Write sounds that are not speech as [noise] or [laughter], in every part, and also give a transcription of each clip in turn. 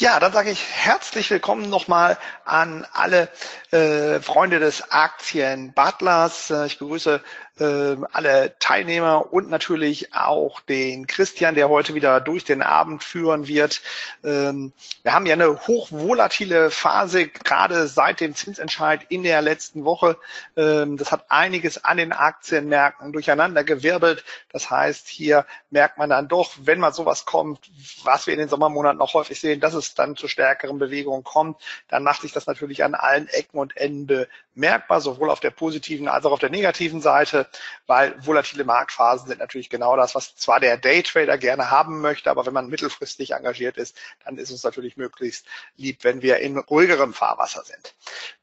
Ja, dann sage ich herzlich willkommen nochmal an alle äh, Freunde des Aktien Butlers. Äh, ich begrüße äh, alle Teilnehmer und natürlich auch den Christian, der heute wieder durch den Abend führen wird. Ähm, wir haben ja eine hochvolatile Phase, gerade seit dem Zinsentscheid in der letzten Woche. Ähm, das hat einiges an den Aktienmärkten durcheinander gewirbelt. Das heißt, hier merkt man dann doch, wenn mal sowas kommt, was wir in den Sommermonaten noch häufig sehen, dass es dann zu stärkeren Bewegungen kommt, dann macht sich das natürlich an allen Ecken und Enden bemerkbar, sowohl auf der positiven als auch auf der negativen Seite weil volatile Marktphasen sind natürlich genau das, was zwar der Daytrader gerne haben möchte, aber wenn man mittelfristig engagiert ist, dann ist es natürlich möglichst lieb, wenn wir in ruhigerem Fahrwasser sind.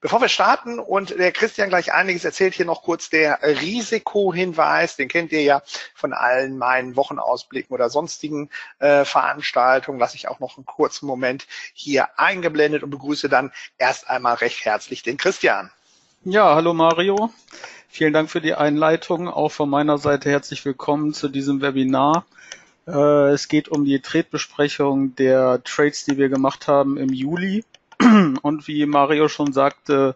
Bevor wir starten und der Christian gleich einiges erzählt, hier noch kurz der Risikohinweis, den kennt ihr ja von allen meinen Wochenausblicken oder sonstigen äh, Veranstaltungen, lasse ich auch noch einen kurzen Moment hier eingeblendet und begrüße dann erst einmal recht herzlich den Christian. Ja, hallo Mario. Vielen Dank für die Einleitung. Auch von meiner Seite herzlich willkommen zu diesem Webinar. Äh, es geht um die Tretbesprechung der Trades, die wir gemacht haben im Juli. [clears throat] Und wie Mario schon sagte,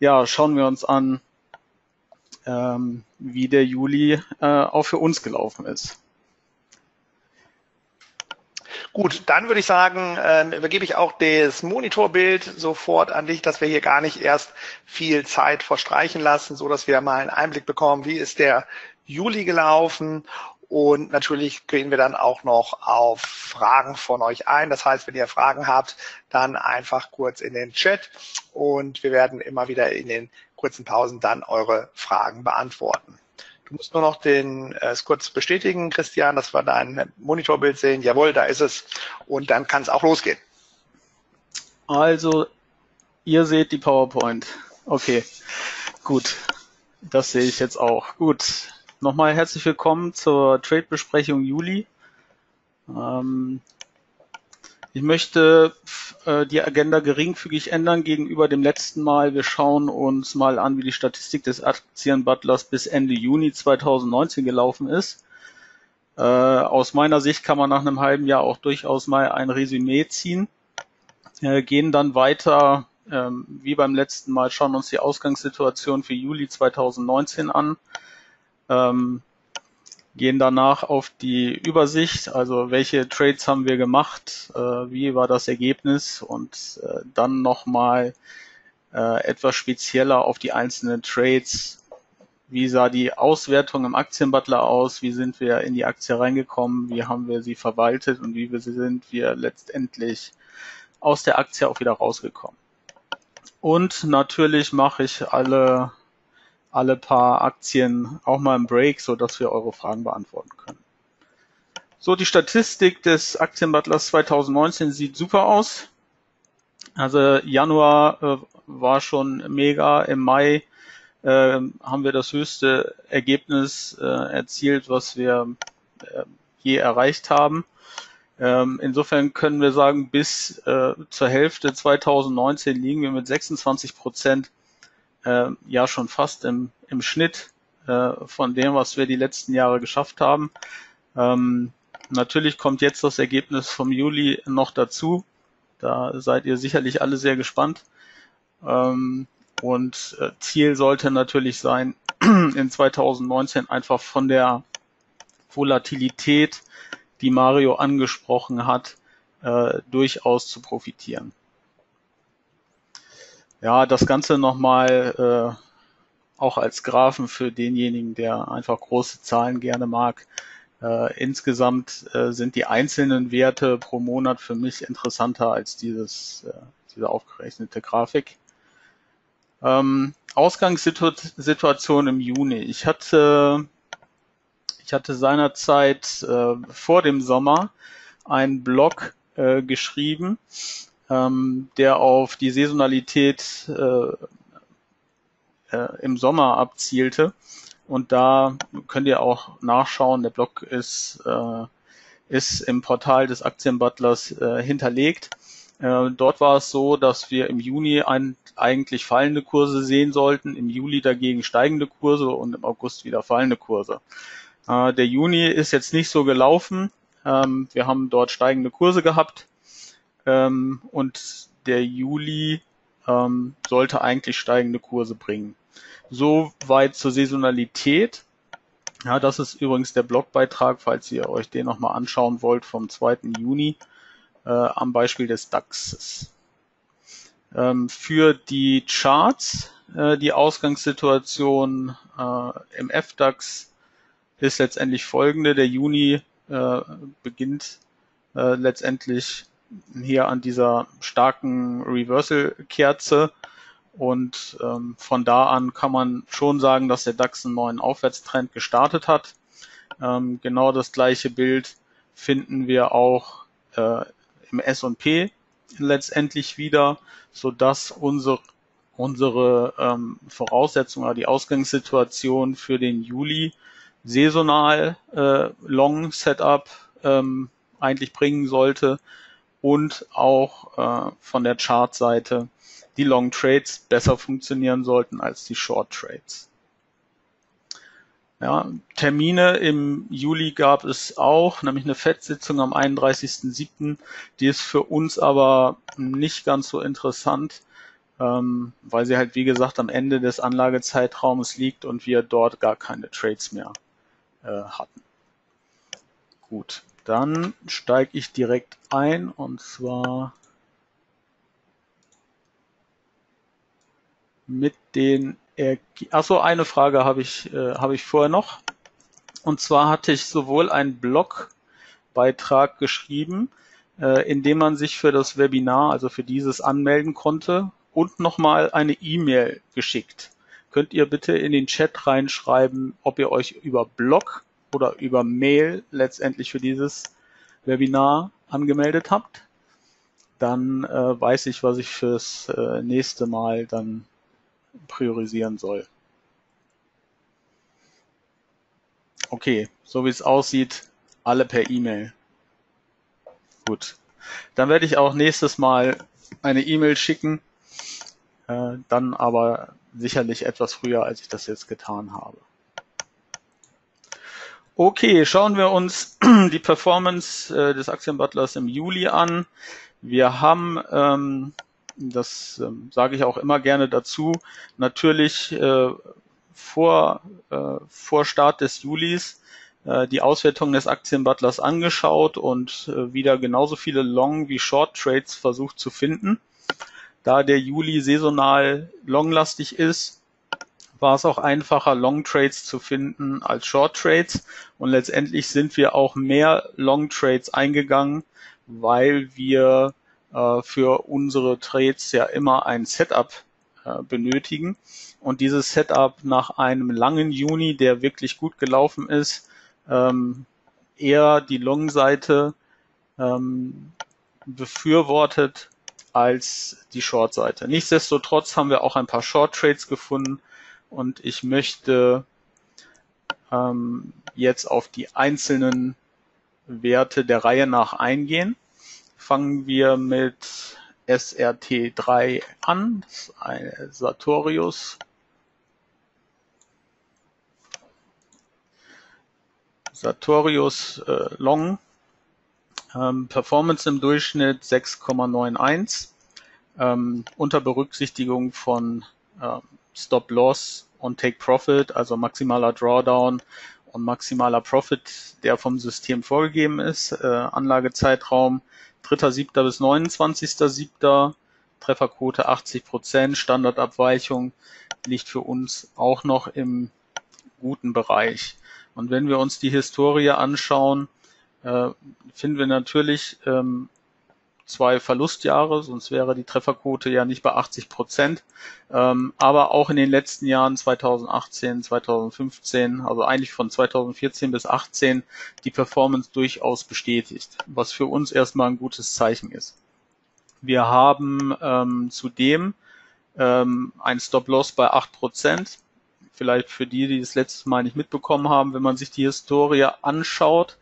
ja, schauen wir uns an, ähm, wie der Juli äh, auch für uns gelaufen ist. Gut, dann würde ich sagen, äh, übergebe ich auch das Monitorbild sofort an dich, dass wir hier gar nicht erst viel Zeit verstreichen lassen, so dass wir mal einen Einblick bekommen, wie ist der Juli gelaufen und natürlich gehen wir dann auch noch auf Fragen von euch ein. Das heißt, wenn ihr Fragen habt, dann einfach kurz in den Chat und wir werden immer wieder in den kurzen Pausen dann eure Fragen beantworten. Du musst nur noch den äh, kurz bestätigen, Christian, dass wir dein Monitorbild sehen. Jawohl, da ist es. Und dann kann es auch losgehen. Also, ihr seht die PowerPoint. Okay, gut. Das sehe ich jetzt auch. Gut. Nochmal herzlich willkommen zur Trade-Besprechung Juli. Ähm, ich möchte äh, die Agenda geringfügig ändern gegenüber dem letzten Mal. Wir schauen uns mal an, wie die Statistik des Aktienbutlers bis Ende Juni 2019 gelaufen ist. Äh, aus meiner Sicht kann man nach einem halben Jahr auch durchaus mal ein Resümee ziehen. Äh, gehen dann weiter, ähm, wie beim letzten Mal, schauen uns die Ausgangssituation für Juli 2019 an. Ähm, gehen danach auf die Übersicht, also welche Trades haben wir gemacht, äh, wie war das Ergebnis und äh, dann nochmal äh, etwas spezieller auf die einzelnen Trades. Wie sah die Auswertung im Aktienbutler aus? Wie sind wir in die Aktie reingekommen? Wie haben wir sie verwaltet und wie sind wir letztendlich aus der Aktie auch wieder rausgekommen? Und natürlich mache ich alle alle paar Aktien auch mal im Break, so dass wir eure Fragen beantworten können. So, die Statistik des Aktienbutlers 2019 sieht super aus. Also Januar äh, war schon mega. Im Mai äh, haben wir das höchste Ergebnis äh, erzielt, was wir äh, je erreicht haben. Ähm, insofern können wir sagen, bis äh, zur Hälfte 2019 liegen wir mit 26 Prozent äh, ja schon fast im, im Schnitt äh, von dem, was wir die letzten Jahre geschafft haben. Ähm, natürlich kommt jetzt das Ergebnis vom Juli noch dazu. Da seid ihr sicherlich alle sehr gespannt. Ähm, und äh, Ziel sollte natürlich sein, [clears throat] in 2019 einfach von der Volatilität, die Mario angesprochen hat, äh, durchaus zu profitieren. Ja, das Ganze nochmal äh, auch als Graphen für denjenigen, der einfach große Zahlen gerne mag. Äh, insgesamt äh, sind die einzelnen Werte pro Monat für mich interessanter als dieses, äh, diese aufgerechnete Grafik. Ähm, Ausgangssituation im Juni. Ich hatte, ich hatte seinerzeit äh, vor dem Sommer einen Blog äh, geschrieben, ähm, der auf die Saisonalität äh, äh, im Sommer abzielte. Und da könnt ihr auch nachschauen, der Blog ist, äh, ist im Portal des Aktienbutlers äh, hinterlegt. Äh, dort war es so, dass wir im Juni ein, eigentlich fallende Kurse sehen sollten, im Juli dagegen steigende Kurse und im August wieder fallende Kurse. Äh, der Juni ist jetzt nicht so gelaufen. Ähm, wir haben dort steigende Kurse gehabt ähm, und der Juli ähm, sollte eigentlich steigende Kurse bringen. Soweit zur Saisonalität. Ja, das ist übrigens der Blogbeitrag, falls ihr euch den nochmal anschauen wollt, vom 2. Juni äh, am Beispiel des DAXes. Ähm, für die Charts, äh, die Ausgangssituation äh, im FDAX ist letztendlich folgende. Der Juni äh, beginnt äh, letztendlich hier an dieser starken Reversal-Kerze und ähm, von da an kann man schon sagen, dass der DAX einen neuen Aufwärtstrend gestartet hat. Ähm, genau das gleiche Bild finden wir auch äh, im S&P letztendlich wieder, so dass unsere unsere ähm, Voraussetzungen oder die Ausgangssituation für den Juli saisonal äh, Long Setup ähm, eigentlich bringen sollte und auch äh, von der Chartseite die Long Trades besser funktionieren sollten als die Short Trades. Ja, Termine im Juli gab es auch, nämlich eine FED-Sitzung am 31.07. Die ist für uns aber nicht ganz so interessant, ähm, weil sie halt wie gesagt am Ende des Anlagezeitraums liegt und wir dort gar keine Trades mehr äh, hatten. Gut, dann steige ich direkt ein und zwar mit den Achso, eine Frage habe ich, äh, habe ich vorher noch. Und zwar hatte ich sowohl einen Blogbeitrag geschrieben, äh, in dem man sich für das Webinar, also für dieses anmelden konnte und nochmal eine E-Mail geschickt. Könnt ihr bitte in den Chat reinschreiben, ob ihr euch über Blog oder über Mail letztendlich für dieses Webinar angemeldet habt? Dann äh, weiß ich, was ich fürs äh, nächste Mal dann priorisieren soll. Okay, so wie es aussieht, alle per E-Mail. Gut. Dann werde ich auch nächstes Mal eine E-Mail schicken, äh, dann aber sicherlich etwas früher, als ich das jetzt getan habe. Okay, schauen wir uns [clears throat] die Performance äh, des Aktienbutlers im Juli an. Wir haben ähm, das ähm, sage ich auch immer gerne dazu, natürlich äh, vor, äh, vor Start des Julis äh, die Auswertung des Aktienbutlers angeschaut und äh, wieder genauso viele Long- wie Short-Trades versucht zu finden. Da der Juli saisonal longlastig ist, war es auch einfacher, Long Trades zu finden als Short Trades. Und letztendlich sind wir auch mehr Long Trades eingegangen, weil wir äh, für unsere Trades ja immer ein Setup äh, benötigen. Und dieses Setup nach einem langen Juni, der wirklich gut gelaufen ist, ähm, eher die Long-Seite ähm, befürwortet als die Short-Seite. Nichtsdestotrotz haben wir auch ein paar Short-Trades gefunden und ich möchte ähm, jetzt auf die einzelnen Werte der Reihe nach eingehen fangen wir mit SRT3 an, eine Sartorius. Sartorius äh, Long. Ähm, Performance im Durchschnitt 6,91 ähm, unter Berücksichtigung von ähm, Stop Loss und Take Profit, also maximaler Drawdown und maximaler Profit, der vom System vorgegeben ist. Äh, Anlagezeitraum 3.7. bis 29.7. Trefferquote 80 Prozent, Standardabweichung liegt für uns auch noch im guten Bereich. Und wenn wir uns die Historie anschauen, äh, finden wir natürlich ähm, zwei Verlustjahre, sonst wäre die Trefferquote ja nicht bei 80 Prozent. Ähm, aber auch in den letzten Jahren 2018, 2015, also eigentlich von 2014 bis 2018 die Performance durchaus bestätigt, was für uns erstmal ein gutes Zeichen ist. Wir haben ähm, zudem ähm, ein Stop-Loss bei 8 Prozent. Vielleicht für die, die das letzte Mal nicht mitbekommen haben, wenn man sich die Historie anschaut,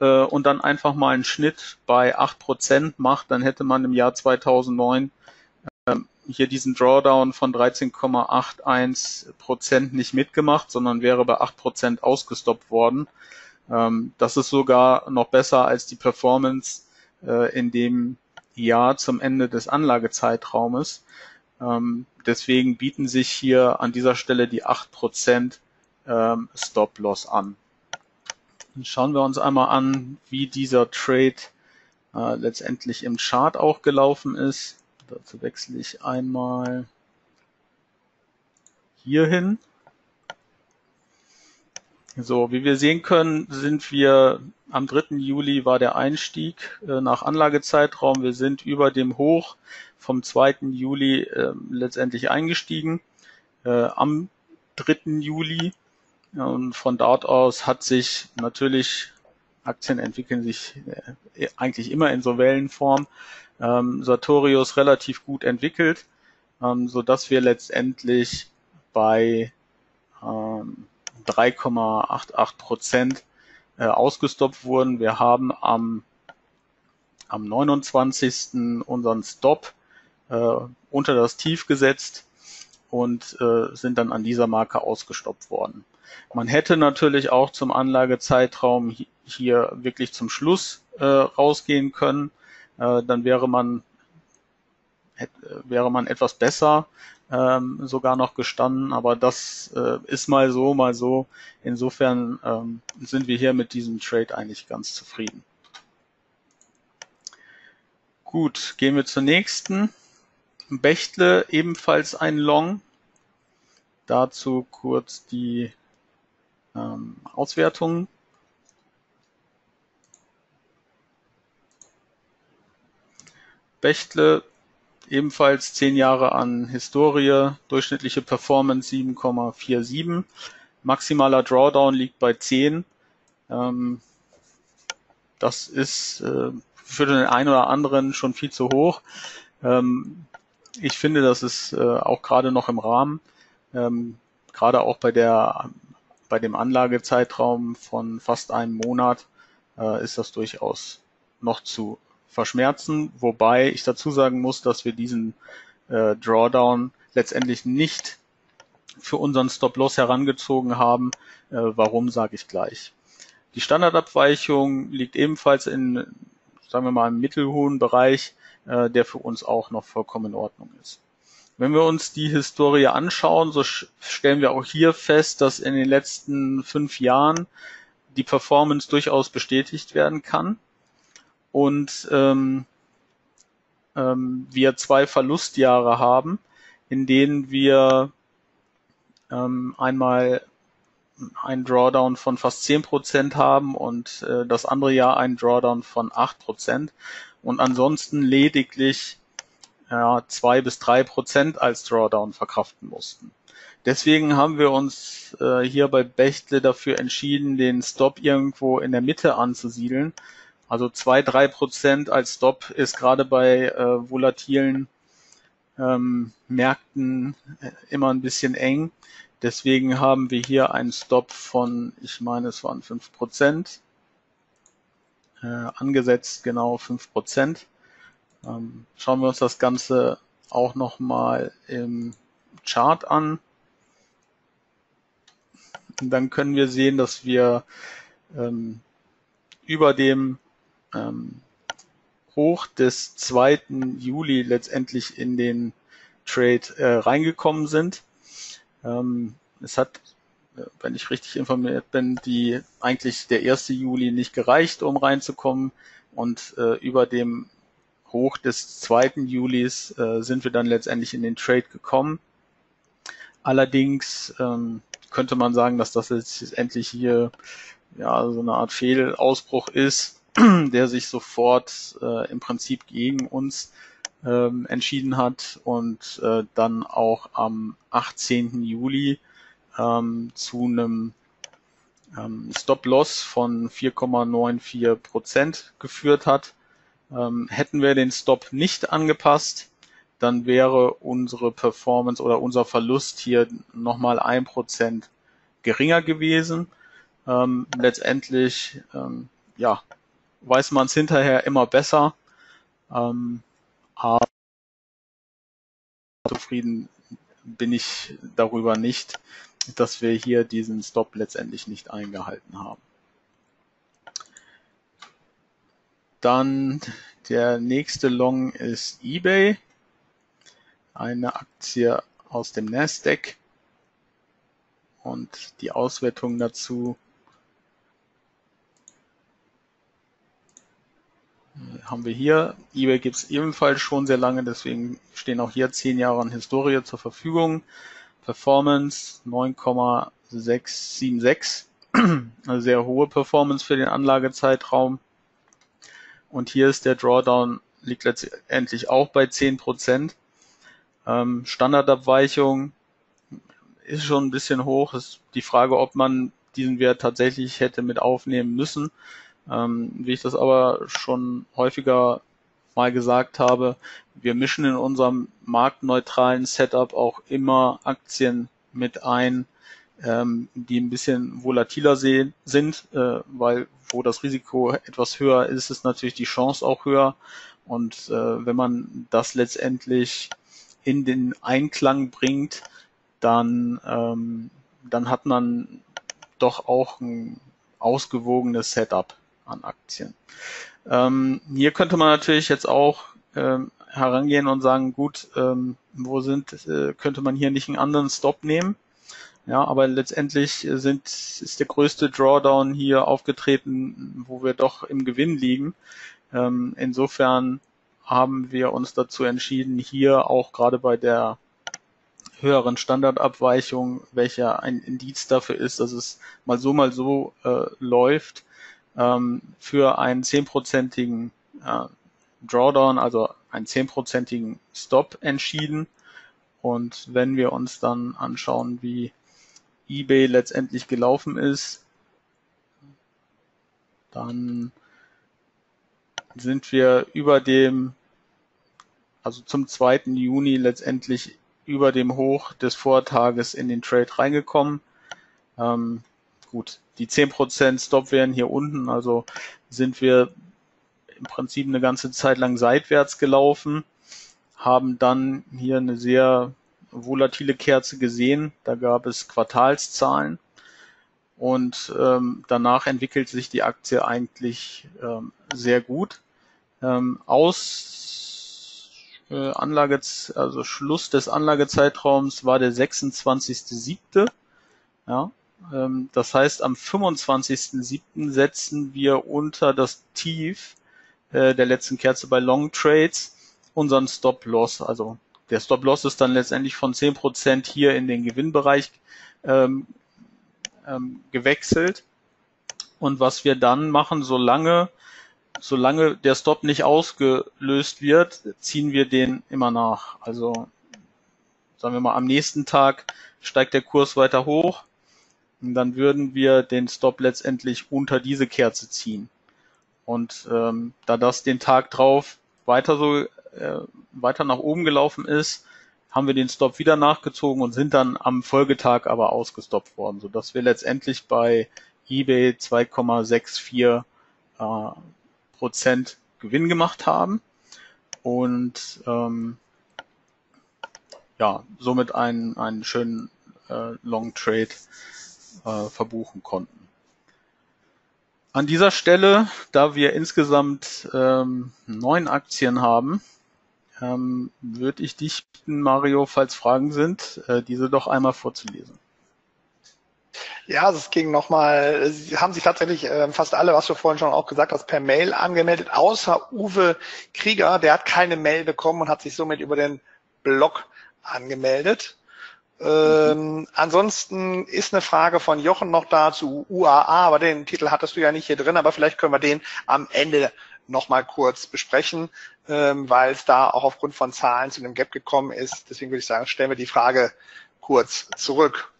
äh, und dann einfach mal einen Schnitt bei 8% macht, dann hätte man im Jahr 2009 äh, hier diesen Drawdown von 13,81% nicht mitgemacht, sondern wäre bei 8% ausgestoppt worden. Ähm, das ist sogar noch besser als die Performance äh, in dem Jahr zum Ende des Anlagezeitraumes. Ähm, deswegen bieten sich hier an dieser Stelle die 8% ähm, Stop-Loss an. Dann schauen wir uns einmal an, wie dieser Trade äh, letztendlich im Chart auch gelaufen ist. Dazu wechsle ich einmal hierhin. So, wie wir sehen können, sind wir am 3. Juli war der Einstieg äh, nach Anlagezeitraum. Wir sind über dem Hoch vom 2. Juli äh, letztendlich eingestiegen. Äh, am 3. Juli und von dort aus hat sich natürlich, Aktien entwickeln sich äh, eigentlich immer in so Wellenform, ähm, Sartorius relativ gut entwickelt, ähm, so dass wir letztendlich bei ähm, 3,88 Prozent äh, ausgestoppt wurden. Wir haben am, am 29. unseren Stop äh, unter das Tief gesetzt und äh, sind dann an dieser Marke ausgestoppt worden. Man hätte natürlich auch zum Anlagezeitraum hier wirklich zum Schluss äh, rausgehen können. Äh, dann wäre man hätte, wäre man etwas besser ähm, sogar noch gestanden, aber das äh, ist mal so, mal so. Insofern ähm, sind wir hier mit diesem Trade eigentlich ganz zufrieden. Gut, gehen wir zur nächsten. Bechtle ebenfalls ein Long. Dazu kurz die ähm, Auswertungen. Bechtle ebenfalls zehn Jahre an Historie, durchschnittliche Performance 7,47, maximaler Drawdown liegt bei 10. Ähm, das ist äh, für den einen oder anderen schon viel zu hoch. Ähm, ich finde, das ist äh, auch gerade noch im Rahmen, ähm, gerade auch bei der bei dem Anlagezeitraum von fast einem Monat äh, ist das durchaus noch zu verschmerzen, wobei ich dazu sagen muss, dass wir diesen äh, Drawdown letztendlich nicht für unseren Stop-Loss herangezogen haben. Äh, warum, sage ich gleich. Die Standardabweichung liegt ebenfalls in, sagen wir mal, im mittelhohen Bereich, äh, der für uns auch noch vollkommen in Ordnung ist. Wenn wir uns die Historie anschauen, so stellen wir auch hier fest, dass in den letzten fünf Jahren die Performance durchaus bestätigt werden kann. Und ähm, ähm, wir zwei Verlustjahre haben, in denen wir ähm, einmal ein Drawdown von fast zehn Prozent haben und äh, das andere Jahr ein Drawdown von acht Prozent. Und ansonsten lediglich ja, zwei bis drei Prozent als Drawdown verkraften mussten. Deswegen haben wir uns äh, hier bei Bechtle dafür entschieden, den Stop irgendwo in der Mitte anzusiedeln. Also zwei, drei Prozent als Stop ist gerade bei äh, volatilen ähm, Märkten äh, immer ein bisschen eng. Deswegen haben wir hier einen Stop von, ich meine, es waren fünf Prozent äh, angesetzt, genau fünf Prozent. Ähm, schauen wir uns das Ganze auch nochmal im Chart an. Dann können wir sehen, dass wir ähm, über dem ähm, Hoch des 2. Juli letztendlich in den Trade äh, reingekommen sind. Ähm, es hat, äh, wenn ich richtig informiert bin, die eigentlich der 1. Juli nicht gereicht, um reinzukommen. Und äh, über dem Hoch des 2. Julis äh, sind wir dann letztendlich in den Trade gekommen. Allerdings ähm, könnte man sagen, dass das jetzt endlich hier ja so eine Art Fehlausbruch ist, [clears throat] der sich sofort äh, im Prinzip gegen uns ähm, entschieden hat und äh, dann auch am 18. Juli ähm, zu einem ähm, Stop-Loss von 4,94 Prozent geführt hat. Ähm, hätten wir den Stop nicht angepasst, dann wäre unsere Performance oder unser Verlust hier nochmal ein Prozent geringer gewesen. Ähm, letztendlich, ähm, ja, weiß man es hinterher immer besser. Ähm, aber zufrieden bin ich darüber nicht, dass wir hier diesen Stop letztendlich nicht eingehalten haben. Dann Der nächste Long ist eBay, eine Aktie aus dem Nasdaq und die Auswertung dazu haben wir hier. eBay gibt es ebenfalls schon sehr lange, deswegen stehen auch hier zehn Jahre an Historie zur Verfügung. Performance 9,676, [clears throat] eine sehr hohe Performance für den Anlagezeitraum. Und hier ist der Drawdown liegt letztendlich auch bei 10%. Ähm, Standardabweichung ist schon ein bisschen hoch. Ist die Frage, ob man diesen Wert tatsächlich hätte mit aufnehmen müssen. Ähm, wie ich das aber schon häufiger mal gesagt habe, wir mischen in unserem marktneutralen Setup auch immer Aktien mit ein, ähm, die ein bisschen volatiler sind, äh, weil wo das Risiko etwas höher ist, ist natürlich die Chance auch höher. Und äh, wenn man das letztendlich in den Einklang bringt, dann, ähm, dann hat man doch auch ein ausgewogenes Setup an Aktien. Ähm, hier könnte man natürlich jetzt auch ähm, herangehen und sagen, gut, ähm, wo sind, äh, könnte man hier nicht einen anderen Stop nehmen? Ja, aber letztendlich sind, ist der größte Drawdown hier aufgetreten, wo wir doch im Gewinn liegen. Ähm, insofern haben wir uns dazu entschieden, hier auch gerade bei der höheren Standardabweichung, welcher ein Indiz dafür ist, dass es mal so, mal so äh, läuft, ähm, für einen zehnprozentigen äh, Drawdown, also einen zehnprozentigen Stop entschieden. Und wenn wir uns dann anschauen, wie eBay letztendlich gelaufen ist, dann sind wir über dem, also zum 2. Juni letztendlich über dem Hoch des Vortages in den Trade reingekommen. Ähm, gut, die 10% Stop wären hier unten, also sind wir im Prinzip eine ganze Zeit lang seitwärts gelaufen, haben dann hier eine sehr volatile Kerze gesehen. Da gab es Quartalszahlen und ähm, danach entwickelt sich die Aktie eigentlich ähm, sehr gut. Ähm, aus äh, Anlage, also Schluss des Anlagezeitraums war der 26.07. Ja, ähm, das heißt, am 25.07. setzen wir unter das Tief äh, der letzten Kerze bei Long Trades unseren Stop Loss. Also der Stop Loss ist dann letztendlich von 10% hier in den Gewinnbereich ähm, ähm, gewechselt. Und was wir dann machen, solange, solange der Stop nicht ausgelöst wird, ziehen wir den immer nach. Also sagen wir mal, am nächsten Tag steigt der Kurs weiter hoch, und dann würden wir den Stop letztendlich unter diese Kerze ziehen. Und ähm, da das den Tag drauf weiter so äh, weiter nach oben gelaufen ist, haben wir den Stop wieder nachgezogen und sind dann am Folgetag aber ausgestoppt worden, sodass wir letztendlich bei eBay 2,64 äh, Prozent Gewinn gemacht haben und ähm, ja somit einen, einen schönen äh, Long Trade äh, verbuchen konnten. An dieser Stelle, da wir insgesamt ähm, neun Aktien haben, ähm, würde ich dich bitten, Mario, falls Fragen sind, äh, diese doch einmal vorzulesen. Ja, also es ging nochmal, Sie haben sich tatsächlich äh, fast alle, was du vorhin schon auch gesagt hast, per Mail angemeldet, außer Uwe Krieger, der hat keine Mail bekommen und hat sich somit über den Blog angemeldet. Ähm, ansonsten ist eine Frage von Jochen noch da zu UAA, aber den Titel hattest du ja nicht hier drin, aber vielleicht können wir den am Ende nochmal kurz besprechen, ähm, weil es da auch aufgrund von Zahlen zu einem Gap gekommen ist. Deswegen würde ich sagen, stellen wir die Frage kurz zurück.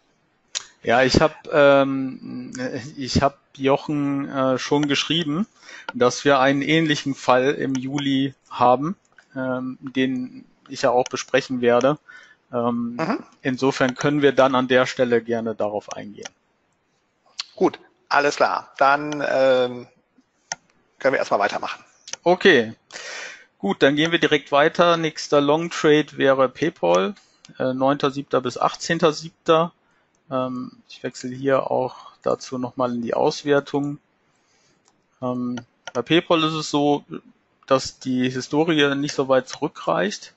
Ja, ich habe ähm, ich hab Jochen äh, schon geschrieben, dass wir einen ähnlichen Fall im Juli haben, ähm, den ich ja auch besprechen werde. Ähm, mhm. Insofern können wir dann an der Stelle gerne darauf eingehen. Gut, alles klar. Dann ähm, können wir erstmal weitermachen. Okay, gut, dann gehen wir direkt weiter. Nächster Long Trade wäre PayPal, äh, 9.7. bis 18.7. Ähm, ich wechsle hier auch dazu nochmal in die Auswertung. Ähm, bei PayPal ist es so, dass die Historie nicht so weit zurückreicht.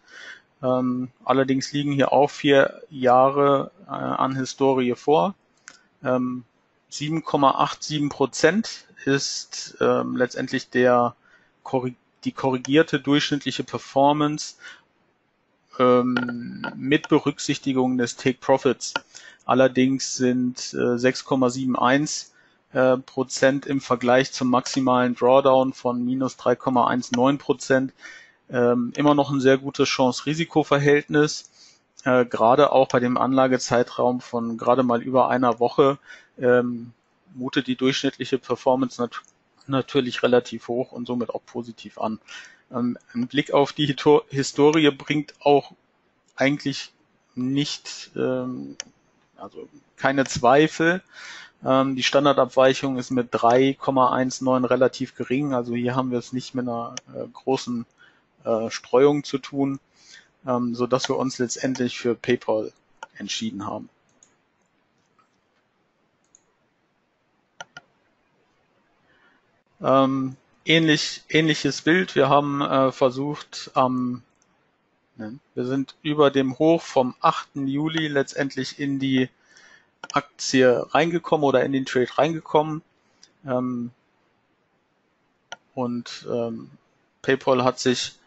Ähm, allerdings liegen hier auch vier Jahre äh, an Historie vor. Ähm, 7,87 Prozent ist ähm, letztendlich der die korrigierte durchschnittliche Performance ähm, mit Berücksichtigung des Take Profits. Allerdings sind äh, 6,71 äh, Prozent im Vergleich zum maximalen Drawdown von minus 3,19 Prozent ähm, immer noch ein sehr gutes Chance-Risiko-Verhältnis. Äh, gerade auch bei dem Anlagezeitraum von gerade mal über einer Woche ähm, mutet die durchschnittliche Performance nat natürlich relativ hoch und somit auch positiv an. Ähm, ein Blick auf die Historie bringt auch eigentlich nicht, ähm, also keine Zweifel. Ähm, die Standardabweichung ist mit 3,19 relativ gering. Also hier haben wir es nicht mit einer äh, großen äh, Streuung zu tun, ähm, so dass wir uns letztendlich für PayPal entschieden haben. Ähm, ähnlich, ähnliches Bild. Wir haben äh, versucht, ne, wir sind über dem Hoch vom 8. Juli letztendlich in die Aktie reingekommen oder in den Trade reingekommen. Ähm, und ähm, PayPal hat sich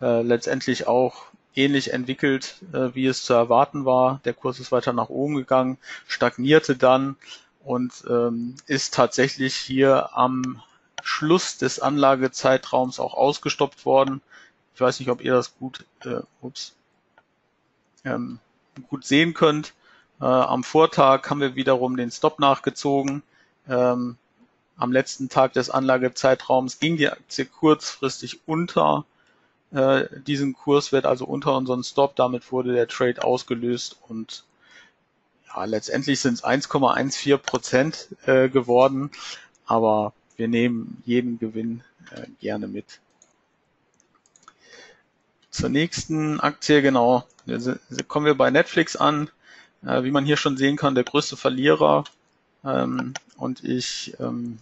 äh, letztendlich auch ähnlich entwickelt, äh, wie es zu erwarten war. Der Kurs ist weiter nach oben gegangen, stagnierte dann und ähm, ist tatsächlich hier am Schluss des Anlagezeitraums auch ausgestoppt worden. Ich weiß nicht, ob ihr das gut, äh, ups, ähm, gut sehen könnt. Äh, am Vortag haben wir wiederum den Stop nachgezogen. Ähm, am letzten Tag des Anlagezeitraums ging die Aktie kurzfristig unter äh, diesen Kurswert, also unter unseren Stop. Damit wurde der Trade ausgelöst und ja, letztendlich sind es 1,14 Prozent äh, geworden, aber wir nehmen jeden Gewinn äh, gerne mit. Zur nächsten Aktie, genau, kommen wir bei Netflix an. Äh, wie man hier schon sehen kann, der größte Verlierer. Ähm, und ich ähm,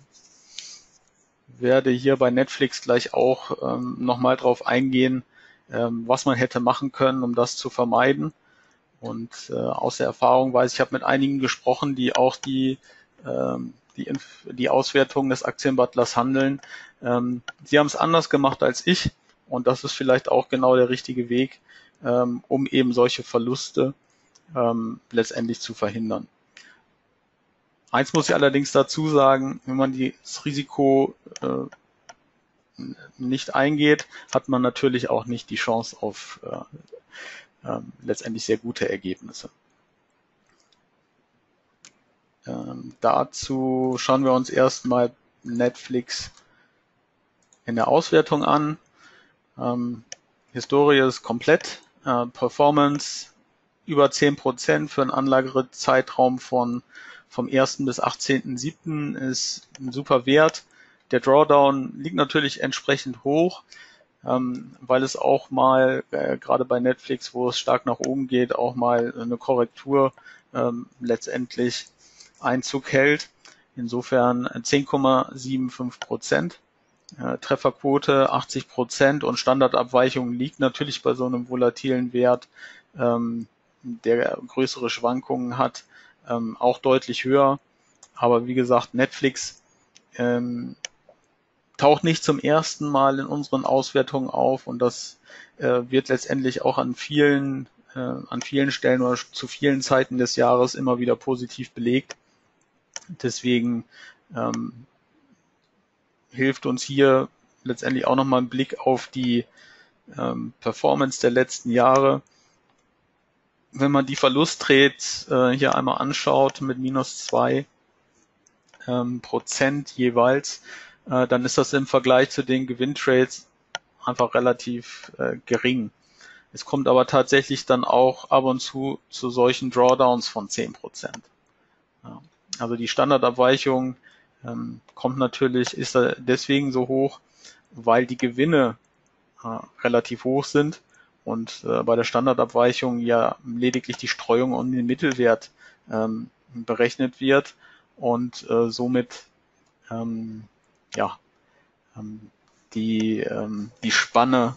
werde hier bei Netflix gleich auch ähm, nochmal drauf eingehen, ähm, was man hätte machen können, um das zu vermeiden. Und äh, aus der Erfahrung weiß ich, ich habe mit einigen gesprochen, die auch die, ähm, die, die Auswertung des Aktienbutlers handeln. Ähm, sie haben es anders gemacht als ich und das ist vielleicht auch genau der richtige Weg, ähm, um eben solche Verluste ähm, letztendlich zu verhindern. Eins muss ich allerdings dazu sagen, wenn man das Risiko äh, nicht eingeht, hat man natürlich auch nicht die Chance auf äh, äh, letztendlich sehr gute Ergebnisse. Ähm, dazu schauen wir uns erstmal Netflix in der Auswertung an. Ähm, Historie ist komplett. Äh, Performance über 10% für einen Anlagezeitraum von vom 1. bis 18.07. ist ein super Wert. Der Drawdown liegt natürlich entsprechend hoch, ähm, weil es auch mal, äh, gerade bei Netflix, wo es stark nach oben geht, auch mal eine Korrektur ähm, letztendlich Einzug hält. Insofern 10,75 Prozent. Äh, Trefferquote 80 Prozent und Standardabweichung liegt natürlich bei so einem volatilen Wert, ähm, der größere Schwankungen hat, ähm, auch deutlich höher. Aber wie gesagt, Netflix ähm, taucht nicht zum ersten Mal in unseren Auswertungen auf und das äh, wird letztendlich auch an vielen, äh, an vielen Stellen oder zu vielen Zeiten des Jahres immer wieder positiv belegt. Deswegen ähm, hilft uns hier letztendlich auch nochmal ein Blick auf die ähm, Performance der letzten Jahre wenn man die Verlustrate äh, hier einmal anschaut mit minus zwei ähm, Prozent jeweils, äh, dann ist das im Vergleich zu den Gewinntrades einfach relativ äh, gering. Es kommt aber tatsächlich dann auch ab und zu zu solchen Drawdowns von zehn Prozent. Ja. Also die Standardabweichung ähm, kommt natürlich, ist deswegen so hoch, weil die Gewinne äh, relativ hoch sind und äh, bei der Standardabweichung ja lediglich die Streuung um den Mittelwert ähm, berechnet wird und äh, somit ähm, ja, ähm, die, ähm, die Spanne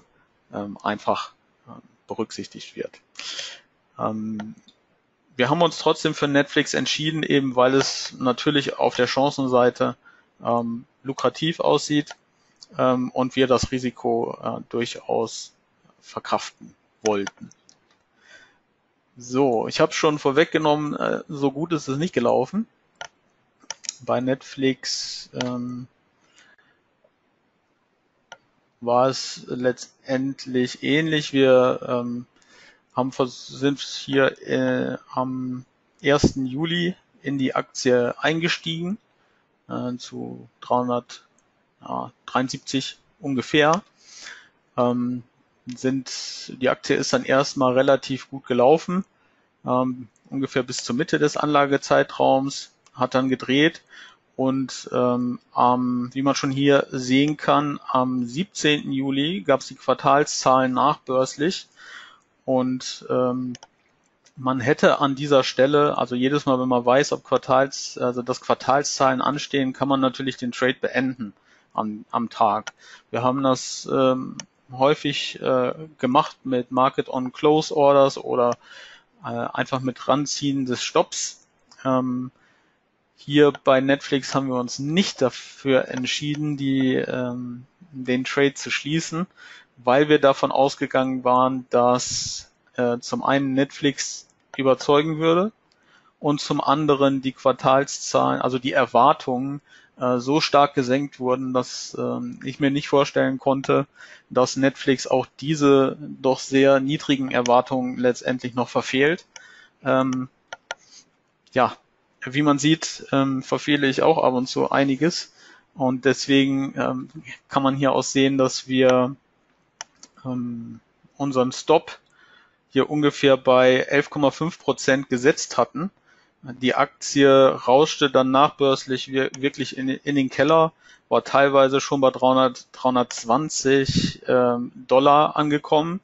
ähm, einfach ähm, berücksichtigt wird. Ähm, wir haben uns trotzdem für Netflix entschieden, eben weil es natürlich auf der Chancenseite ähm, lukrativ aussieht ähm, und wir das Risiko äh, durchaus verkraften wollten. So, ich habe schon vorweggenommen, äh, so gut ist es nicht gelaufen. Bei Netflix ähm, war es letztendlich ähnlich. Wir ähm, haben sind hier äh, am 1. Juli in die Aktie eingestiegen äh, zu 373 ungefähr. Ähm, sind die Aktie ist dann erstmal relativ gut gelaufen, ähm, ungefähr bis zur Mitte des Anlagezeitraums, hat dann gedreht und ähm, ähm, wie man schon hier sehen kann, am 17. Juli gab es die Quartalszahlen nachbörslich und ähm, man hätte an dieser Stelle, also jedes Mal, wenn man weiß, ob Quartals, also dass Quartalszahlen anstehen, kann man natürlich den Trade beenden am, am Tag. Wir haben das ähm, häufig äh, gemacht mit Market on Close Orders oder äh, einfach mit Ranziehen des Stops. Ähm, hier bei Netflix haben wir uns nicht dafür entschieden, die, ähm, den Trade zu schließen, weil wir davon ausgegangen waren, dass äh, zum einen Netflix überzeugen würde und zum anderen die Quartalszahlen, also die Erwartungen äh, so stark gesenkt wurden, dass äh, ich mir nicht vorstellen konnte, dass Netflix auch diese doch sehr niedrigen Erwartungen letztendlich noch verfehlt. Ähm, ja, wie man sieht, ähm, verfehle ich auch ab und zu einiges. Und deswegen ähm, kann man hier auch sehen, dass wir ähm, unseren Stop hier ungefähr bei 11,5 Prozent gesetzt hatten. Die Aktie rauschte dann nachbörslich wirklich in, in den Keller, war teilweise schon bei 300, 320 ähm, Dollar angekommen,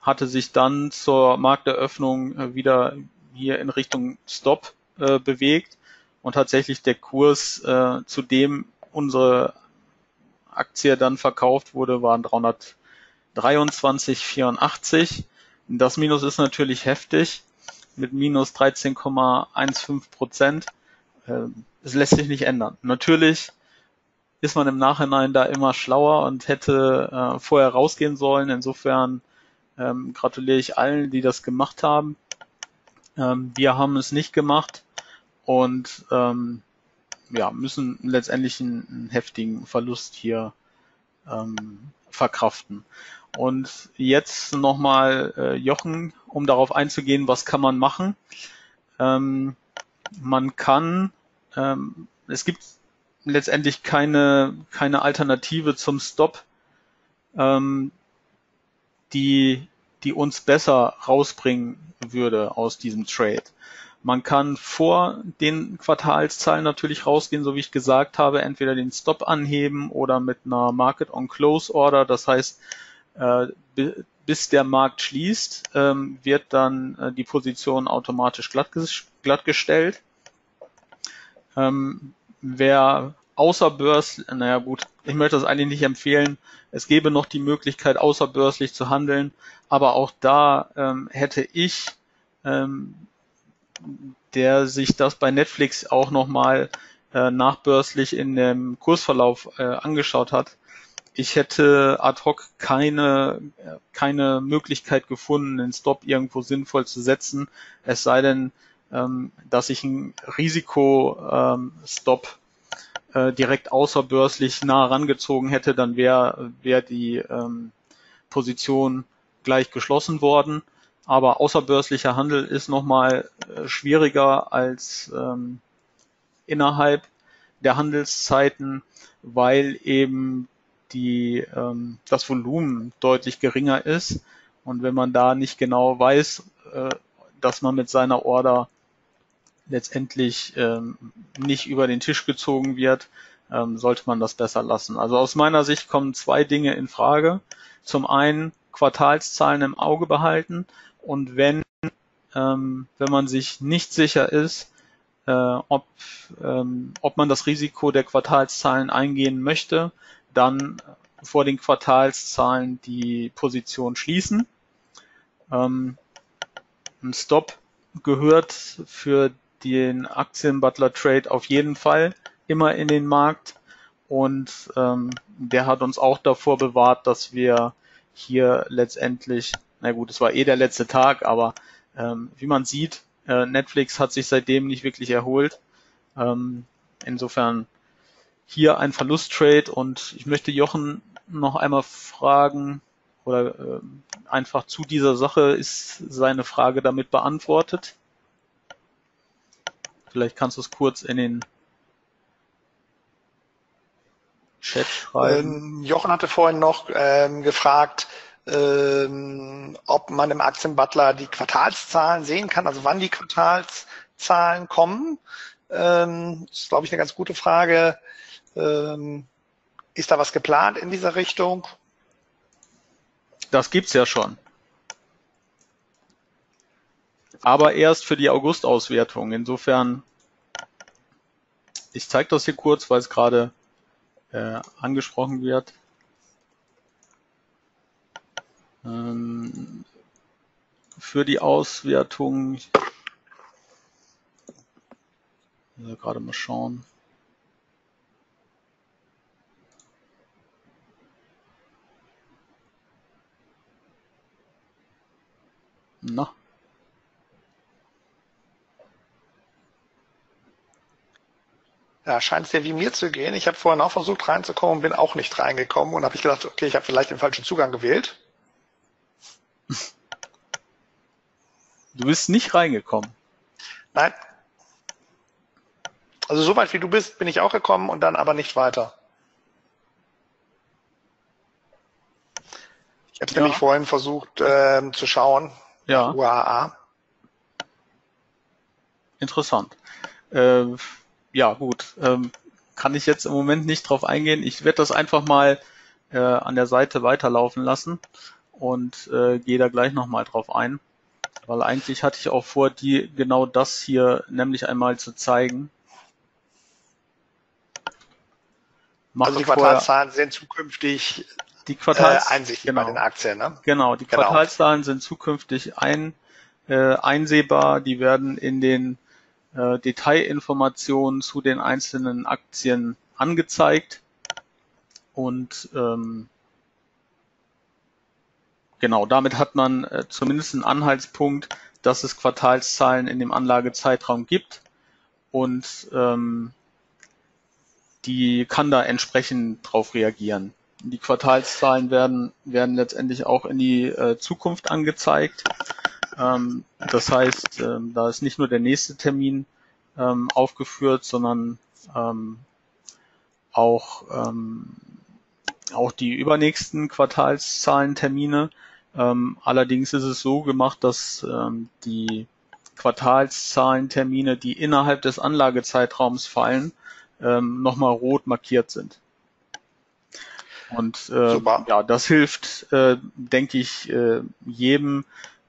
hatte sich dann zur Markteröffnung äh, wieder hier in Richtung Stop äh, bewegt und tatsächlich der Kurs, äh, zu dem unsere Aktie dann verkauft wurde, waren 323,84. Das Minus ist natürlich heftig mit minus 13,15 Prozent. Äh, es lässt sich nicht ändern. Natürlich ist man im Nachhinein da immer schlauer und hätte äh, vorher rausgehen sollen. Insofern ähm, gratuliere ich allen, die das gemacht haben. Ähm, wir haben es nicht gemacht und ähm, ja, müssen letztendlich einen, einen heftigen Verlust hier ähm, verkraften. Und jetzt nochmal äh, Jochen, um darauf einzugehen, was kann man machen? Ähm, man kann, ähm, es gibt letztendlich keine, keine Alternative zum Stop, ähm, die, die uns besser rausbringen würde aus diesem Trade. Man kann vor den Quartalszahlen natürlich rausgehen, so wie ich gesagt habe, entweder den Stop anheben oder mit einer Market on Close Order. Das heißt, bis der Markt schließt, ähm, wird dann äh, die Position automatisch glattgestellt. Ähm, wer außerbörslich, naja gut, ich möchte das eigentlich nicht empfehlen. Es gäbe noch die Möglichkeit, außerbörslich zu handeln, aber auch da ähm, hätte ich, der sich das bei Netflix auch nochmal äh, nachbörslich in dem Kursverlauf äh, angeschaut hat, ich hätte ad hoc keine, keine Möglichkeit gefunden, den Stop irgendwo sinnvoll zu setzen, es sei denn, ähm, dass ich einen Risiko-Stop ähm, äh, direkt außerbörslich nah rangezogen hätte, dann wäre wär die ähm, Position gleich geschlossen worden. Aber außerbörslicher Handel ist nochmal äh, schwieriger als ähm, innerhalb der Handelszeiten, weil eben die, ähm, das Volumen deutlich geringer ist. Und wenn man da nicht genau weiß, äh, dass man mit seiner Order letztendlich ähm, nicht über den Tisch gezogen wird, ähm, sollte man das besser lassen. Also aus meiner Sicht kommen zwei Dinge in Frage. Zum einen Quartalszahlen im Auge behalten und wenn, ähm, wenn man sich nicht sicher ist, äh, ob, ähm, ob man das Risiko der Quartalszahlen eingehen möchte, dann vor den Quartalszahlen die Position schließen. Ähm, ein Stop gehört für den Aktien-Butler Trade auf jeden Fall immer in den Markt und ähm, der hat uns auch davor bewahrt, dass wir hier letztendlich, na gut, es war eh der letzte Tag, aber ähm, wie man sieht, äh, Netflix hat sich seitdem nicht wirklich erholt. Ähm, insofern hier ein Verlusttrade und ich möchte Jochen noch einmal fragen oder äh, einfach zu dieser Sache ist seine Frage damit beantwortet. Vielleicht kannst du es kurz in den Chat schreiben. Ähm, Jochen hatte vorhin noch ähm, gefragt, ähm, ob man im Aktienbutler die Quartalszahlen sehen kann, also wann die Quartalszahlen kommen. Ähm, das ist, glaube ich, eine ganz gute Frage. Ähm, ist da was geplant in dieser Richtung? Das gibt's ja schon. Aber erst für die August-Auswertung. Insofern, ich zeige das hier kurz, weil es gerade äh, angesprochen wird. Ähm, für die Auswertung, also gerade mal schauen. Na. Ja, scheint es ja wie mir zu gehen. Ich habe vorhin auch versucht reinzukommen und bin auch nicht reingekommen und habe ich gedacht, okay, ich habe vielleicht den falschen Zugang gewählt. [laughs] Du bist nicht reingekommen. Nein. Also so weit wie du bist, bin ich auch gekommen und dann aber nicht weiter. Ich habe ja. nämlich vorhin versucht äh, zu schauen. Ja. UAA. Interessant. Äh, ja, gut. Ähm, kann ich jetzt im Moment nicht drauf eingehen. Ich werde das einfach mal äh, an der Seite weiterlaufen lassen und äh, gehe da gleich nochmal drauf ein. Weil eigentlich hatte ich auch vor, die genau das hier nämlich einmal zu zeigen. Mach also die Quartalszahlen sind zukünftig die Quartals äh, einsichtig genau. bei den Aktien, ne? Genau, die genau. Quartalszahlen sind zukünftig ein, äh, einsehbar. Die werden in den äh, Detailinformationen zu den einzelnen Aktien angezeigt und ähm, genau, damit hat man äh, zumindest einen Anhaltspunkt, dass es Quartalszahlen in dem Anlagezeitraum gibt und ähm, die kann da entsprechend drauf reagieren. Die Quartalszahlen werden, werden letztendlich auch in die äh, Zukunft angezeigt. Ähm, das heißt, ähm, da ist nicht nur der nächste Termin ähm, aufgeführt, sondern ähm, auch, ähm, auch die übernächsten Quartalszahlentermine. Ähm, allerdings ist es so gemacht, dass ähm, die Quartalszahlentermine, die innerhalb des Anlagezeitraums fallen, ähm, nochmal rot markiert sind. Und äh, ja, das hilft, äh, denke ich, äh, jedem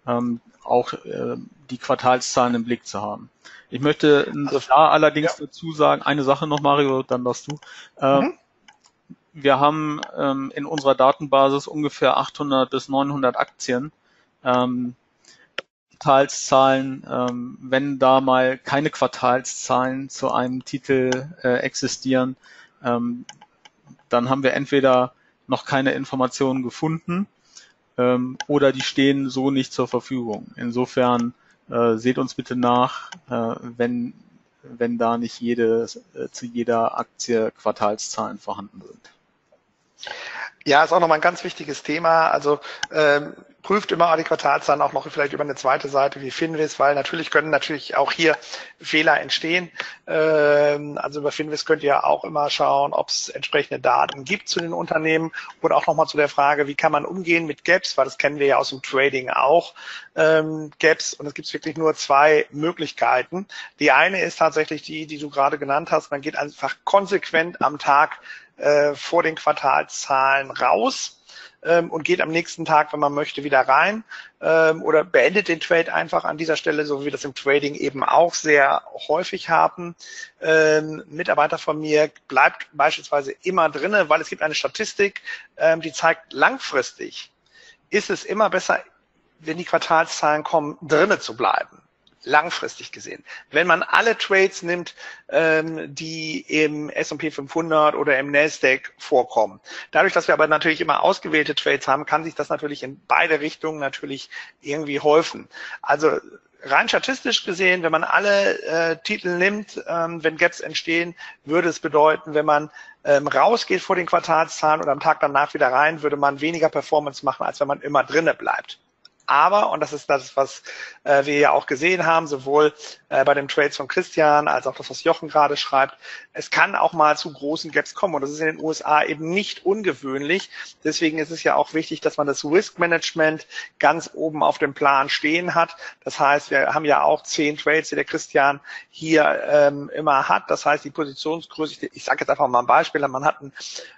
ähm, auch äh, die Quartalszahlen im Blick zu haben. Ich möchte also, da allerdings ja. dazu sagen, eine Sache noch, Mario, dann darfst du. Äh, mhm. Wir haben ähm, in unserer Datenbasis ungefähr 800 bis 900 Aktien. Ähm, Quartalszahlen, ähm, wenn da mal keine Quartalszahlen zu einem Titel äh, existieren, ähm, dann haben wir entweder noch keine Informationen gefunden ähm, oder die stehen so nicht zur Verfügung. Insofern äh, seht uns bitte nach, äh, wenn, wenn da nicht jede, äh, zu jeder Aktie Quartalszahlen vorhanden sind. Ja, ist auch nochmal ein ganz wichtiges Thema. Also ähm, prüft immer die Quartalszahlen auch noch vielleicht über eine zweite Seite wie Finvis, weil natürlich können natürlich auch hier Fehler entstehen. Ähm, also über Finvis könnt ihr auch immer schauen, ob es entsprechende Daten gibt zu den Unternehmen und auch nochmal zu der Frage, wie kann man umgehen mit Gaps, weil das kennen wir ja aus dem Trading auch. Ähm, Gaps und es gibt wirklich nur zwei Möglichkeiten. Die eine ist tatsächlich die, die du gerade genannt hast. Man geht einfach konsequent am Tag äh, vor den Quartalszahlen raus. ähm, und geht am nächsten Tag, wenn man möchte, wieder rein ähm, oder beendet den Trade einfach an dieser Stelle, so wie wir das im Trading eben auch sehr häufig haben. Ähm, Mitarbeiter von mir bleibt beispielsweise immer drinne, weil es gibt eine Statistik, ähm, die zeigt langfristig ist es immer besser, wenn die Quartalszahlen kommen, drinnen zu bleiben langfristig gesehen. Wenn man alle Trades nimmt, ähm, die im S&P 500 oder im Nasdaq vorkommen. Dadurch, dass wir aber natürlich immer ausgewählte Trades haben, kann sich das natürlich in beide Richtungen natürlich irgendwie häufen. Also rein statistisch gesehen, wenn man alle äh, Titel nimmt, ähm, wenn Gaps entstehen, würde es bedeuten, wenn man ähm, rausgeht vor den Quartalszahlen und am Tag danach wieder rein, würde man weniger Performance machen, als wenn man immer drinnen bleibt. Aber, und das ist das, was äh, wir ja auch gesehen haben, sowohl äh, bei dem Trades von Christian als auch das, was Jochen gerade schreibt, es kann auch mal zu großen Gaps kommen. Und das ist in den USA eben nicht ungewöhnlich. Deswegen ist es ja auch wichtig, dass man das Risk Management ganz oben auf dem Plan stehen hat. Das heißt, wir haben ja auch zehn Trades, die der Christian hier ähm, immer hat. Das heißt, die Positionsgröße, ich sage jetzt einfach mal ein Beispiel, man hat ein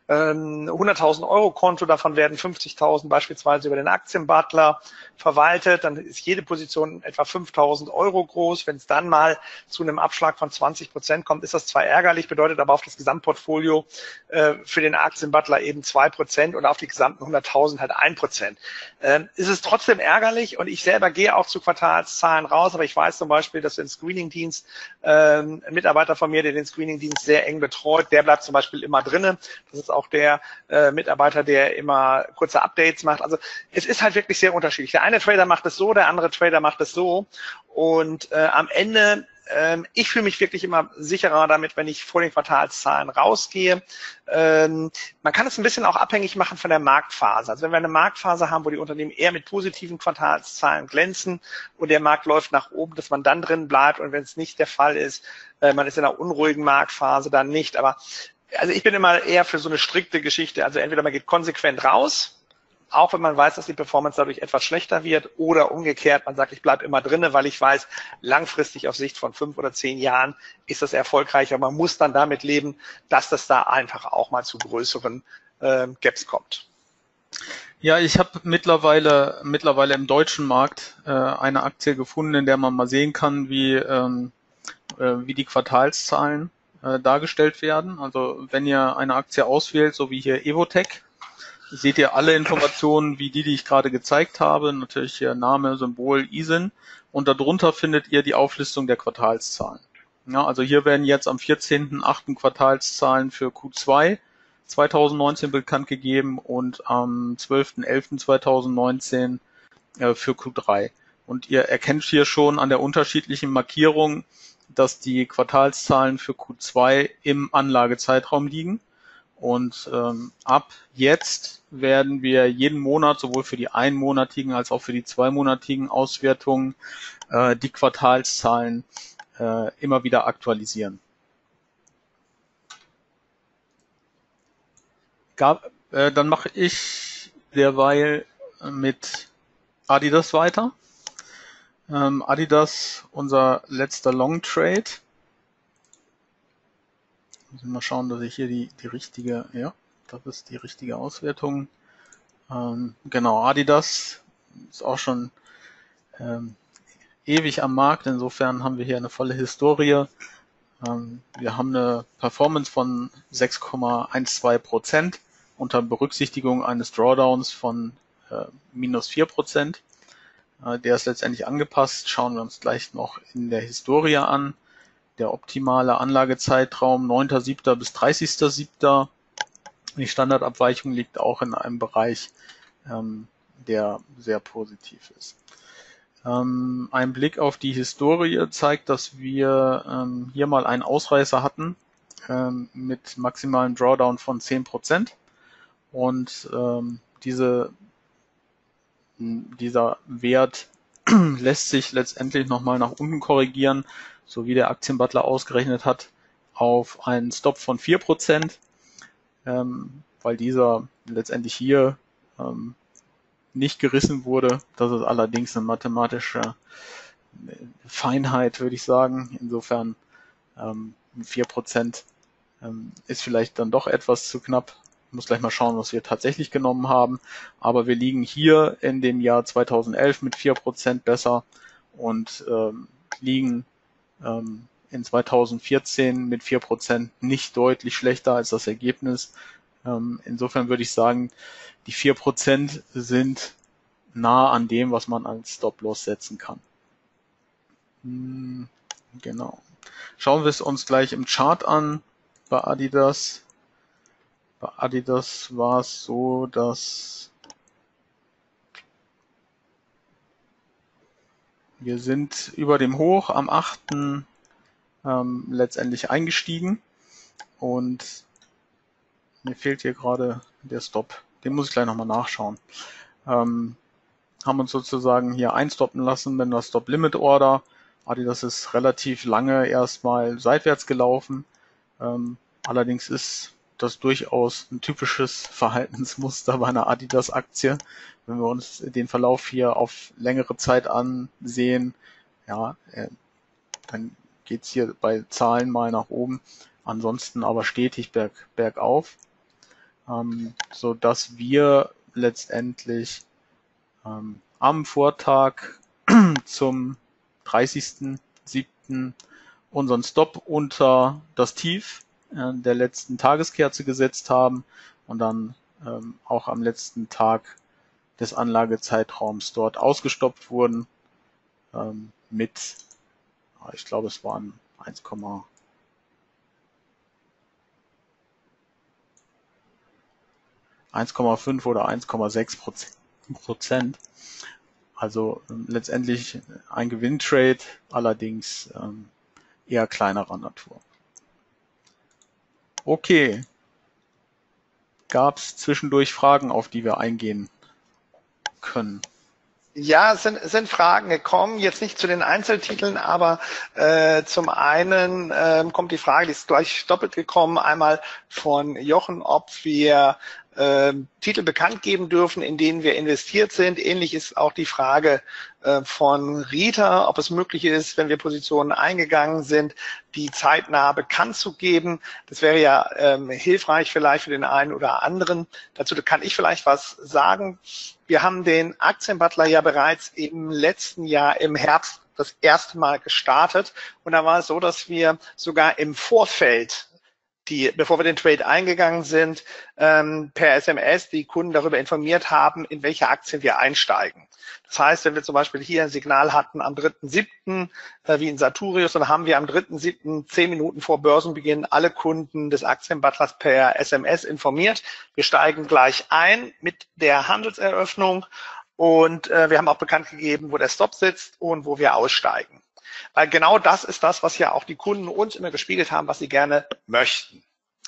ähm, 100.000 Euro Konto, davon werden 50.000 beispielsweise über den Aktienbutler verwaltet, dann ist jede Position etwa 5.000 Euro groß. Wenn es dann mal zu einem Abschlag von 20 Prozent kommt, ist das zwar ärgerlich, bedeutet aber auf das Gesamtportfolio äh, für den Aktienbutler eben zwei Prozent und auf die gesamten 100.000 halt ein Prozent. Ähm, ist es trotzdem ärgerlich und ich selber gehe auch zu Quartalszahlen raus, aber ich weiß zum Beispiel, dass im Screening-Dienst ähm, ein Mitarbeiter von mir, der den Screening-Dienst sehr eng betreut, der bleibt zum Beispiel immer drinnen. Das ist auch der äh, Mitarbeiter, der immer kurze Updates macht. Also es ist halt wirklich sehr unterschiedlich. Der eine Trader macht es so, der andere Trader macht es so. Und äh, am Ende ähm, ich fühle mich wirklich immer sicherer damit, wenn ich vor den Quartalszahlen rausgehe. Ähm, man kann es ein bisschen auch abhängig machen von der Marktphase. Also wenn wir eine Marktphase haben, wo die Unternehmen eher mit positiven Quartalszahlen glänzen und der Markt läuft nach oben, dass man dann drin bleibt und wenn es nicht der Fall ist, äh, man ist in einer unruhigen Marktphase, dann nicht. Aber also ich bin immer eher für so eine strikte Geschichte. Also entweder man geht konsequent raus auch wenn man weiß, dass die Performance dadurch etwas schlechter wird oder umgekehrt, man sagt, ich bleibe immer drinne, weil ich weiß, langfristig auf Sicht von fünf oder zehn Jahren ist das erfolgreicher. Man muss dann damit leben, dass das da einfach auch mal zu größeren äh, Gaps kommt. Ja, ich habe mittlerweile mittlerweile im deutschen Markt äh, eine Aktie gefunden, in der man mal sehen kann, wie ähm, äh, wie die Quartalszahlen äh, dargestellt werden. Also wenn ihr eine Aktie auswählt, so wie hier Evotech, seht ihr alle Informationen wie die, die ich gerade gezeigt habe. Natürlich hier Name, Symbol, ISIN. Und darunter findet ihr die Auflistung der Quartalszahlen. Ja, also hier werden jetzt am 14.8. Quartalszahlen für Q2 2019 bekannt gegeben und am 12.11.2019 äh, für Q3. Und ihr erkennt hier schon an der unterschiedlichen Markierung, dass die Quartalszahlen für Q2 im Anlagezeitraum liegen. Und ähm, ab jetzt werden wir jeden Monat sowohl für die einmonatigen als auch für die zweimonatigen Auswertungen äh, die Quartalszahlen äh, immer wieder aktualisieren. Gab, äh, dann mache ich derweil mit Adidas weiter. Ähm, Adidas, unser letzter Long Trade. Mal schauen, dass ich hier die, die richtige, ja, das ist die richtige Auswertung. Ähm, genau, Adidas ist auch schon ähm, ewig am Markt. Insofern haben wir hier eine volle Historie. Ähm, wir haben eine Performance von 6,12 Prozent unter Berücksichtigung eines Drawdowns von äh, minus 4 Prozent. Äh, der ist letztendlich angepasst. Schauen wir uns gleich noch in der Historie an. Der optimale Anlagezeitraum 9.7. bis 30.7. Die Standardabweichung liegt auch in einem Bereich, ähm, der sehr positiv ist. Ähm, ein Blick auf die Historie zeigt, dass wir ähm, hier mal einen Ausreißer hatten ähm, mit maximalen Drawdown von 10%. Und ähm, diese, dieser Wert [clears throat] lässt sich letztendlich nochmal nach unten korrigieren, so wie der Aktienbutler ausgerechnet hat, auf einen Stop von 4% ähm, weil dieser letztendlich hier ähm, nicht gerissen wurde. Das ist allerdings eine mathematische Feinheit, würde ich sagen. Insofern ähm, 4% ähm, ist vielleicht dann doch etwas zu knapp. Muss gleich mal schauen, was wir tatsächlich genommen haben. Aber wir liegen hier in dem Jahr 2011 mit 4% besser und ähm, liegen ähm, in 2014 mit 4% nicht deutlich schlechter als das Ergebnis. Ähm, insofern würde ich sagen, die 4% sind nah an dem, was man als Stop-Loss setzen kann. Hm, genau. Schauen wir es uns gleich im Chart an bei Adidas. Bei Adidas war es so, dass wir sind über dem Hoch am 8. Ähm, letztendlich eingestiegen und mir fehlt hier gerade der Stop. Den muss ich gleich nochmal nachschauen. Ähm, haben uns sozusagen hier einstoppen lassen mit einer Stop-Limit-Order. Adidas ist relativ lange erstmal seitwärts gelaufen. Ähm, allerdings ist das durchaus ein typisches [laughs] Verhaltensmuster bei einer Adidas-Aktie. Wenn wir uns den Verlauf hier auf längere Zeit ansehen, ja, äh, dann geht's hier bei Zahlen mal nach oben, ansonsten aber stetig berg, bergauf ähm, so dass wir letztendlich ähm, am Vortag [clears throat] zum 30.07. unseren Stop unter das Tief äh, der letzten Tageskerze gesetzt haben und dann ähm, auch am letzten Tag des Anlagezeitraums dort ausgestoppt wurden ähm, mit, ich glaube es waren 1, 1,5 oder 1,6 Prozent. Also ähm, letztendlich ein Gewinntrade, allerdings ähm, eher kleinerer Natur. Okay. Gab es zwischendurch Fragen, auf die wir eingehen können? Ja, es sind, sind Fragen gekommen, jetzt nicht zu den Einzeltiteln, aber äh, zum einen äh, kommt die Frage, die ist gleich doppelt gekommen, einmal von Jochen, ob wir äh, Titel bekannt geben dürfen, in denen wir investiert sind. Ähnlich ist auch die Frage äh, von Rita, ob es möglich ist, wenn wir Positionen eingegangen sind, die zeitnah bekannt zu geben. Das wäre ja ähm, hilfreich vielleicht für den einen oder anderen. Dazu kann ich vielleicht was sagen. Wir haben den Aktienbutler ja bereits im letzten Jahr im Herbst das erste Mal gestartet. Und da war es so, dass wir sogar im Vorfeld die, bevor wir den Trade eingegangen sind, ähm, per SMS die Kunden darüber informiert haben, in welche Aktien wir einsteigen. Das heißt, wenn wir zum Beispiel hier ein Signal hatten am 3.7., äh, wie in Saturius, dann haben wir am 3.7. zehn Minuten vor Börsenbeginn alle Kunden des Aktienbutlers per SMS informiert. Wir steigen gleich ein mit der Handelseröffnung und äh, wir haben auch bekannt gegeben, wo der Stop sitzt und wo wir aussteigen. Weil genau das ist das, was ja auch die Kunden uns immer gespiegelt haben, was sie gerne möchten.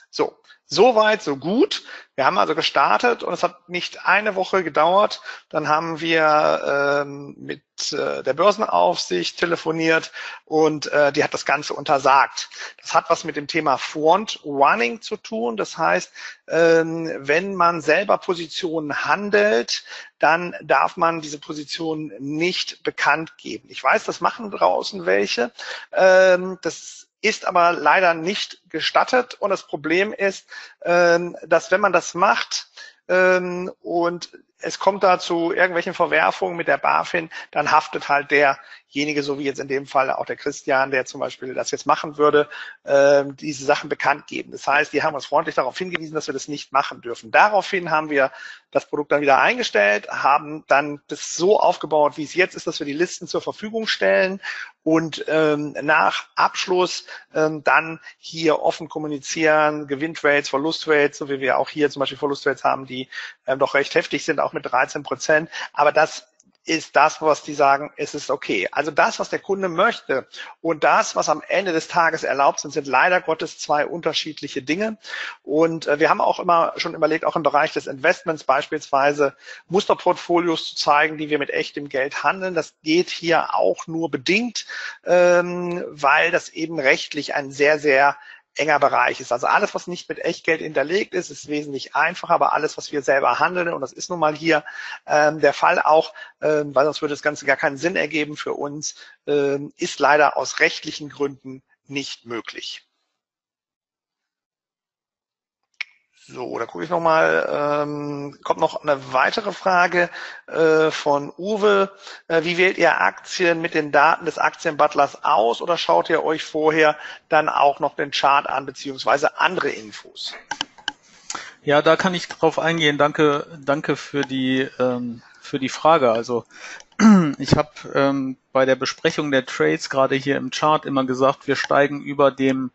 So, so weit, so gut. Wir haben also gestartet und es hat nicht eine Woche gedauert. Dann haben wir ähm, mit äh, der Börsenaufsicht telefoniert und äh, die hat das Ganze untersagt. Das hat was mit dem Thema Front Running zu tun. Das heißt, ähm, wenn man selber Positionen handelt, dann darf man diese Positionen nicht bekannt geben. Ich weiß, das machen draußen welche. Ähm, das ist aber leider nicht gestattet. Und das Problem ist, ähm, dass wenn man das macht ähm, und es kommt da zu irgendwelchen Verwerfungen mit der BaFin, dann haftet halt derjenige, so wie jetzt in dem Fall auch der Christian, der zum Beispiel das jetzt machen würde, äh, diese Sachen bekannt geben. Das heißt, die haben uns freundlich darauf hingewiesen, dass wir das nicht machen dürfen. Daraufhin haben wir das Produkt dann wieder eingestellt, haben dann das so aufgebaut, wie es jetzt ist, dass wir die Listen zur Verfügung stellen und ähm, nach Abschluss ähm, dann hier offen kommunizieren, Gewinntrades, Verlustrates, so wie wir auch hier zum Beispiel Verlustrates haben, die ähm, doch recht heftig sind, auch mit 13 Prozent. Aber das ist das, was die sagen, es ist okay. Also das, was der Kunde möchte und das, was am Ende des Tages erlaubt sind, sind leider Gottes zwei unterschiedliche Dinge. Und äh, wir haben auch immer schon überlegt, auch im Bereich des Investments beispielsweise Musterportfolios zu zeigen, die wir mit echtem Geld handeln. Das geht hier auch nur bedingt, ähm, weil das eben rechtlich ein sehr, sehr enger Bereich ist. Also alles, was nicht mit Echtgeld hinterlegt ist, ist wesentlich einfacher, aber alles, was wir selber handeln, und das ist nun mal hier ähm, der Fall auch, ähm, weil sonst würde das Ganze gar keinen Sinn ergeben für uns, ähm, ist leider aus rechtlichen Gründen nicht möglich. So, da gucke ich nochmal. Ähm, kommt noch eine weitere Frage äh, von Uwe. Äh, wie wählt ihr Aktien mit den Daten des Aktienbutlers aus oder schaut ihr euch vorher dann auch noch den Chart an beziehungsweise andere Infos? Ja, da kann ich drauf eingehen. Danke, danke für die ähm, für die Frage. Also [clears throat] ich habe ähm, bei der Besprechung der Trades gerade hier im Chart immer gesagt, wir steigen über dem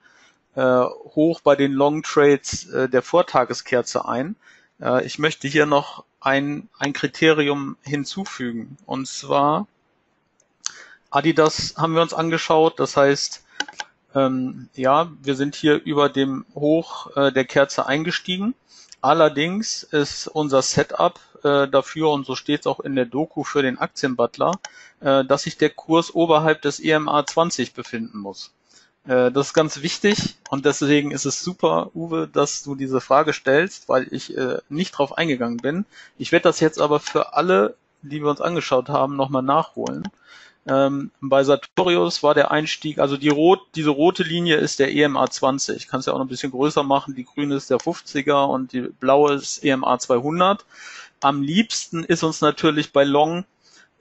äh, hoch bei den Long Trades äh, der Vortageskerze ein. Äh, ich möchte hier noch ein, ein Kriterium hinzufügen. Und zwar Adidas haben wir uns angeschaut. Das heißt, ähm, ja, wir sind hier über dem Hoch äh, der Kerze eingestiegen. Allerdings ist unser Setup äh, dafür, und so steht es auch in der Doku für den Aktienbutler, äh, dass sich der Kurs oberhalb des EMA 20 befinden muss. Äh, das ist ganz wichtig und deswegen ist es super, Uwe, dass du diese Frage stellst, weil ich äh, nicht drauf eingegangen bin. Ich werde das jetzt aber für alle, die wir uns angeschaut haben, nochmal nachholen. Ähm, bei Sartorius war der Einstieg, also die rot, diese rote Linie ist der EMA 20. Kannst ja auch noch ein bisschen größer machen. Die grüne ist der 50er und die blaue ist EMA 200. Am liebsten ist uns natürlich bei Long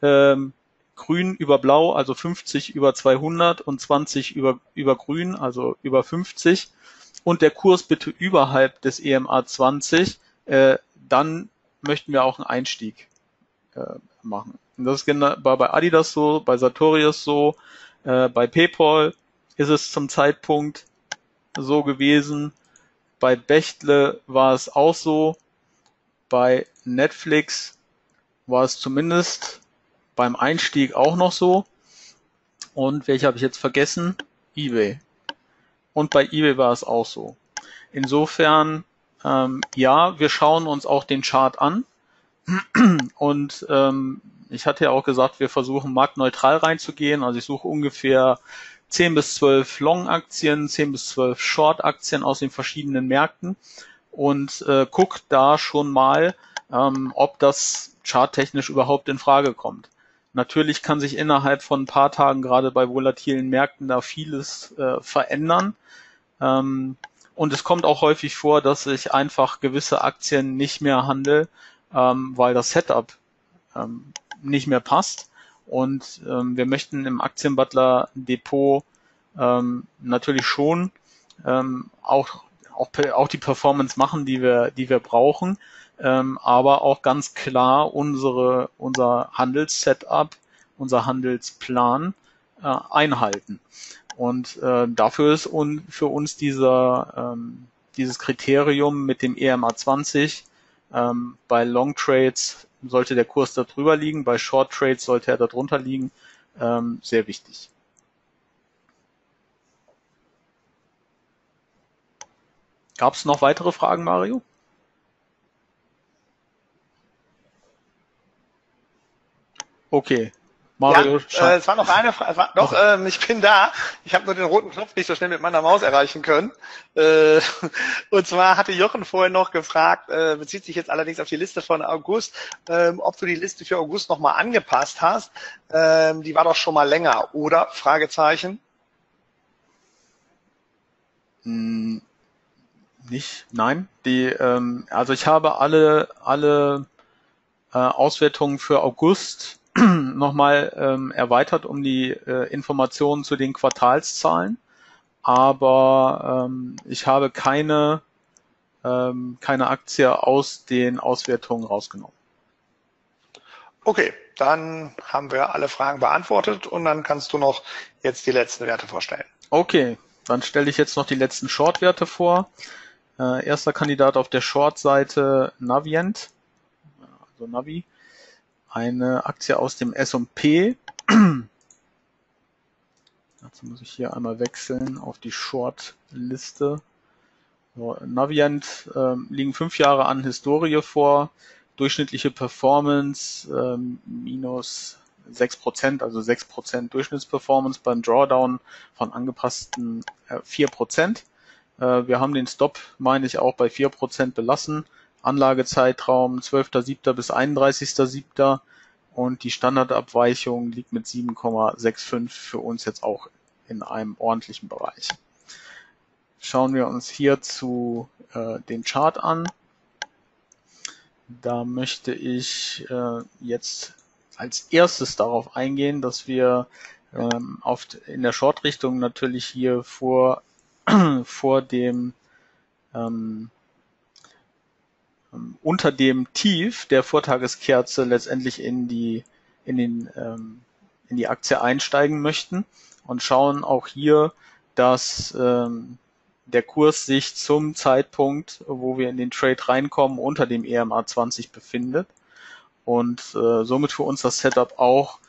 ähm, grün über blau, also 50 über 200 und 20 über, über grün, also über 50 und der Kurs bitte überhalb des EMA 20, äh, dann möchten wir auch einen Einstieg äh, machen. Und das ist genau, war bei Adidas so, bei Sartorius so, äh, bei PayPal ist es zum Zeitpunkt so gewesen, bei Bechtle war es auch so, bei Netflix war es zumindest beim Einstieg auch noch so. Und welche habe ich jetzt vergessen? eBay. Und bei eBay war es auch so. Insofern, ähm, ja, wir schauen uns auch den Chart an. [clears throat] Und ähm, ich hatte ja auch gesagt, wir versuchen marktneutral reinzugehen. Also ich suche ungefähr 10 bis 12 Long-Aktien, 10 bis 12 Short-Aktien aus den verschiedenen Märkten und äh, guck da schon mal, ähm, ob das charttechnisch überhaupt in Frage kommt. Natürlich kann sich innerhalb von ein paar Tagen gerade bei volatilen Märkten da vieles äh, verändern. Ähm, und es kommt auch häufig vor, dass ich einfach gewisse Aktien nicht mehr handle, ähm, weil das Setup ähm, nicht mehr passt. Und ähm, wir möchten im Aktienbutler Depot ähm, natürlich schon ähm, auch, auch, auch die Performance machen, die wir, die wir brauchen ähm, aber auch ganz klar unsere, unser Handelssetup, unser Handelsplan äh, einhalten. Und äh, dafür ist un, für uns dieser, ähm, dieses Kriterium mit dem EMA 20 ähm, bei Long Trades sollte der Kurs da drüber liegen, bei Short Trades sollte er da drunter liegen, ähm, sehr wichtig. Gab es noch weitere Fragen, Mario? Okay. Mario, ja, äh, es war noch eine Frage. Doch, ähm, ich bin da. Ich habe nur den roten Knopf nicht so schnell mit meiner Maus erreichen können. Äh, [laughs] und zwar hatte Jochen vorher noch gefragt, äh, bezieht sich jetzt allerdings auf die Liste von August, ähm, ob du die Liste für August nochmal angepasst hast. Ähm, die war doch schon mal länger, oder? Fragezeichen. Hm, nicht, nein. Die, ähm, also ich habe alle, alle äh, Auswertungen für August [clears throat] nochmal ähm, erweitert um die äh, Informationen zu den Quartalszahlen, aber ähm, ich habe keine, ähm, keine Aktie aus den Auswertungen rausgenommen. Okay, dann haben wir alle Fragen beantwortet und dann kannst du noch jetzt die letzten Werte vorstellen. Okay, dann stelle ich jetzt noch die letzten Short-Werte vor. Äh, erster Kandidat auf der Short-Seite Navient, also Navi eine Aktie aus dem S&P. Dazu muss ich hier einmal wechseln auf die Short-Liste. So, Navient äh, liegen fünf Jahre an Historie vor. Durchschnittliche Performance ähm, minus 6%, also 6% Durchschnittsperformance beim Drawdown von angepassten äh, 4%. Äh, wir haben den Stop, meine ich, auch bei 4% belassen. Anlagezeitraum 12.07. bis 31.07. und die Standardabweichung liegt mit 7,65 für uns jetzt auch in einem ordentlichen Bereich. Schauen wir uns hierzu äh, den Chart an. Da möchte ich äh, jetzt als erstes darauf eingehen, dass wir ähm, oft in der Short-Richtung natürlich hier vor, [clears throat] vor dem ähm, unter dem Tief der Vortageskerze letztendlich in die in den ähm, in die Aktie einsteigen möchten und schauen auch hier, dass ähm, der Kurs sich zum Zeitpunkt, wo wir in den Trade reinkommen, unter dem EMA 20 befindet und äh, somit für uns das Setup auch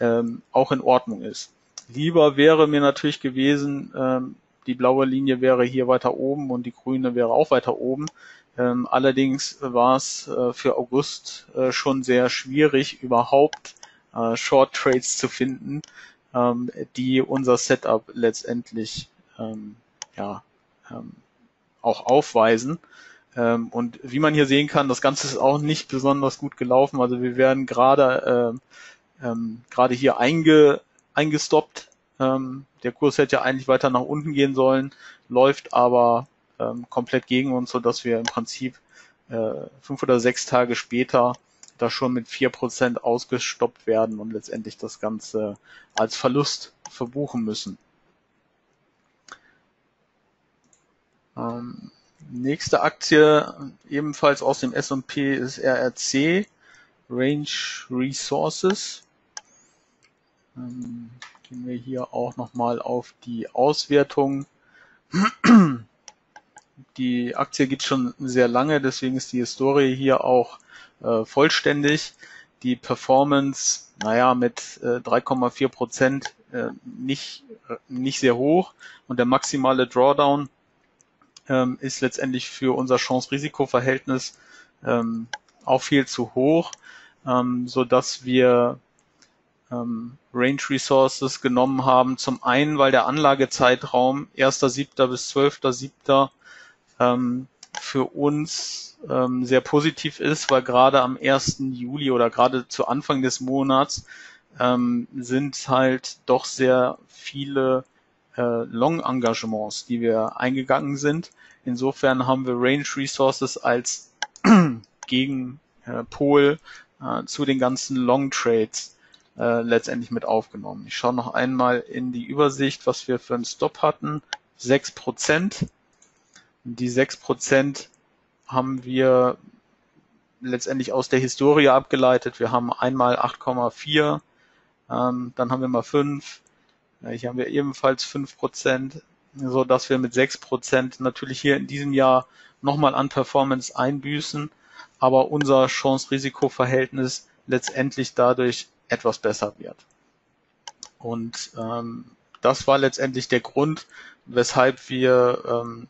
ähm, auch in Ordnung ist. Lieber wäre mir natürlich gewesen, ähm, die blaue Linie wäre hier weiter oben und die grüne wäre auch weiter oben. Ähm, allerdings war es äh, für August äh, schon sehr schwierig, überhaupt äh, Short Trades zu finden, ähm, die unser Setup letztendlich ähm, ja, ähm, auch aufweisen. Ähm, und wie man hier sehen kann, das Ganze ist auch nicht besonders gut gelaufen. Also wir werden gerade äh, ähm, gerade hier einge, eingestoppt. Der Kurs hätte ja eigentlich weiter nach unten gehen sollen, läuft aber ähm, komplett gegen uns, so dass wir im Prinzip äh, fünf oder sechs Tage später da schon mit vier Prozent ausgestoppt werden und letztendlich das Ganze als Verlust verbuchen müssen. Ähm, nächste Aktie, ebenfalls aus dem S&P, ist RRC, Range Resources. Ähm, gehen wir hier auch nochmal auf die Auswertung. [clears throat] Die Aktie gibt schon sehr lange, deswegen ist die Historie hier auch äh, vollständig. Die Performance, naja, mit äh, 3,4 Prozent äh, nicht, nicht sehr hoch und der maximale Drawdown ähm, ist letztendlich für unser Chance-Risiko-Verhältnis ähm, auch viel zu hoch, ähm, so dass wir ähm, Range Resources genommen haben. Zum einen, weil der Anlagezeitraum 1.7. bis 12.7. Ähm, für uns ähm, sehr positiv ist, weil gerade am 1. Juli oder gerade zu Anfang des Monats ähm, sind halt doch sehr viele äh, Long-Engagements, die wir eingegangen sind. Insofern haben wir Range Resources als [clears throat] Gegenpol äh, zu den ganzen Long Trades äh, letztendlich mit aufgenommen. Ich schaue noch einmal in die Übersicht, was wir für einen Stop hatten. 6%. Die 6% haben wir letztendlich aus der Historie abgeleitet. Wir haben einmal 8,4, ähm, dann haben wir mal 5, hier haben wir ebenfalls 5 Prozent, so dass wir mit 6 Prozent natürlich hier in diesem Jahr nochmal an Performance einbüßen, aber unser Chance-Risiko-Verhältnis letztendlich dadurch etwas besser wird. Und ähm, das war letztendlich der Grund, weshalb wir ähm,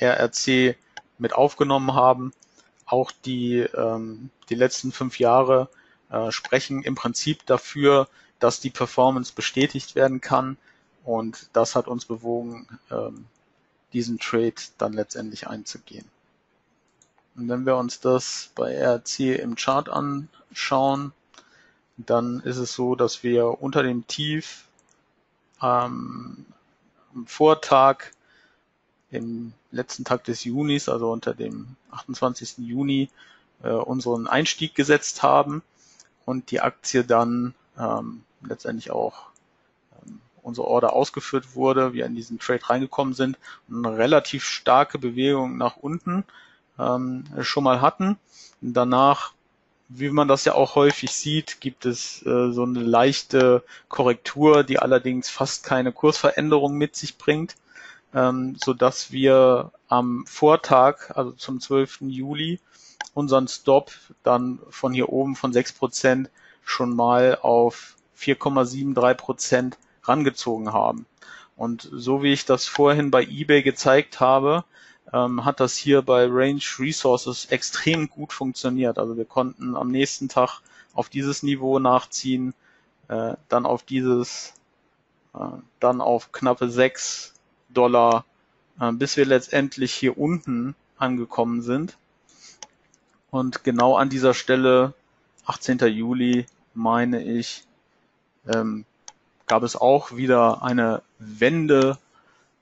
RRC mit aufgenommen haben. Auch die, ähm, die letzten fünf Jahre äh, sprechen im Prinzip dafür, dass die Performance bestätigt werden kann. Und das hat uns bewogen, ähm, diesen Trade dann letztendlich einzugehen. Und wenn wir uns das bei RC im Chart anschauen, dann ist es so, dass wir unter dem Tief ähm, am Vortag im letzten Tag des Junis, also unter dem 28. Juni, äh, unseren Einstieg gesetzt haben und die Aktie dann ähm, letztendlich auch ähm, unsere Order ausgeführt wurde, wir in diesen Trade reingekommen sind und eine relativ starke Bewegung nach unten ähm, schon mal hatten. Danach, wie man das ja auch häufig sieht, gibt es äh, so eine leichte Korrektur, die allerdings fast keine Kursveränderung mit sich bringt, ähm, so dass wir am Vortag, also zum 12. Juli, unseren Stop dann von hier oben von 6% schon mal auf 4,73 Prozent rangezogen haben. Und so wie ich das vorhin bei eBay gezeigt habe, ähm, hat das hier bei Range Resources extrem gut funktioniert. Also wir konnten am nächsten Tag auf dieses Niveau nachziehen, äh, dann auf dieses, äh, dann auf knappe 6 Dollar, äh, bis wir letztendlich hier unten angekommen sind. Und genau an dieser Stelle, 18. Juli, meine ich, ähm, gab es auch wieder eine Wende,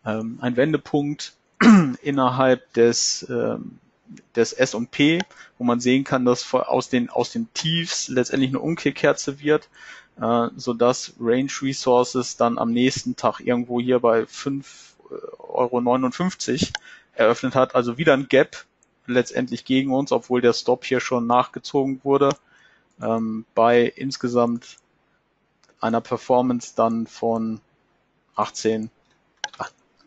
ähm, ein Wendepunkt [clears throat] innerhalb des, ähm, des S&P, wo man sehen kann, dass aus den, aus den Tiefs letztendlich eine Umkehrkerze wird, äh, sodass Range Resources dann am nächsten Tag irgendwo hier bei 5,59 Euro eröffnet hat, also wieder ein Gap letztendlich gegen uns, obwohl der Stop hier schon nachgezogen wurde, ähm, bei insgesamt einer Performance dann von 18,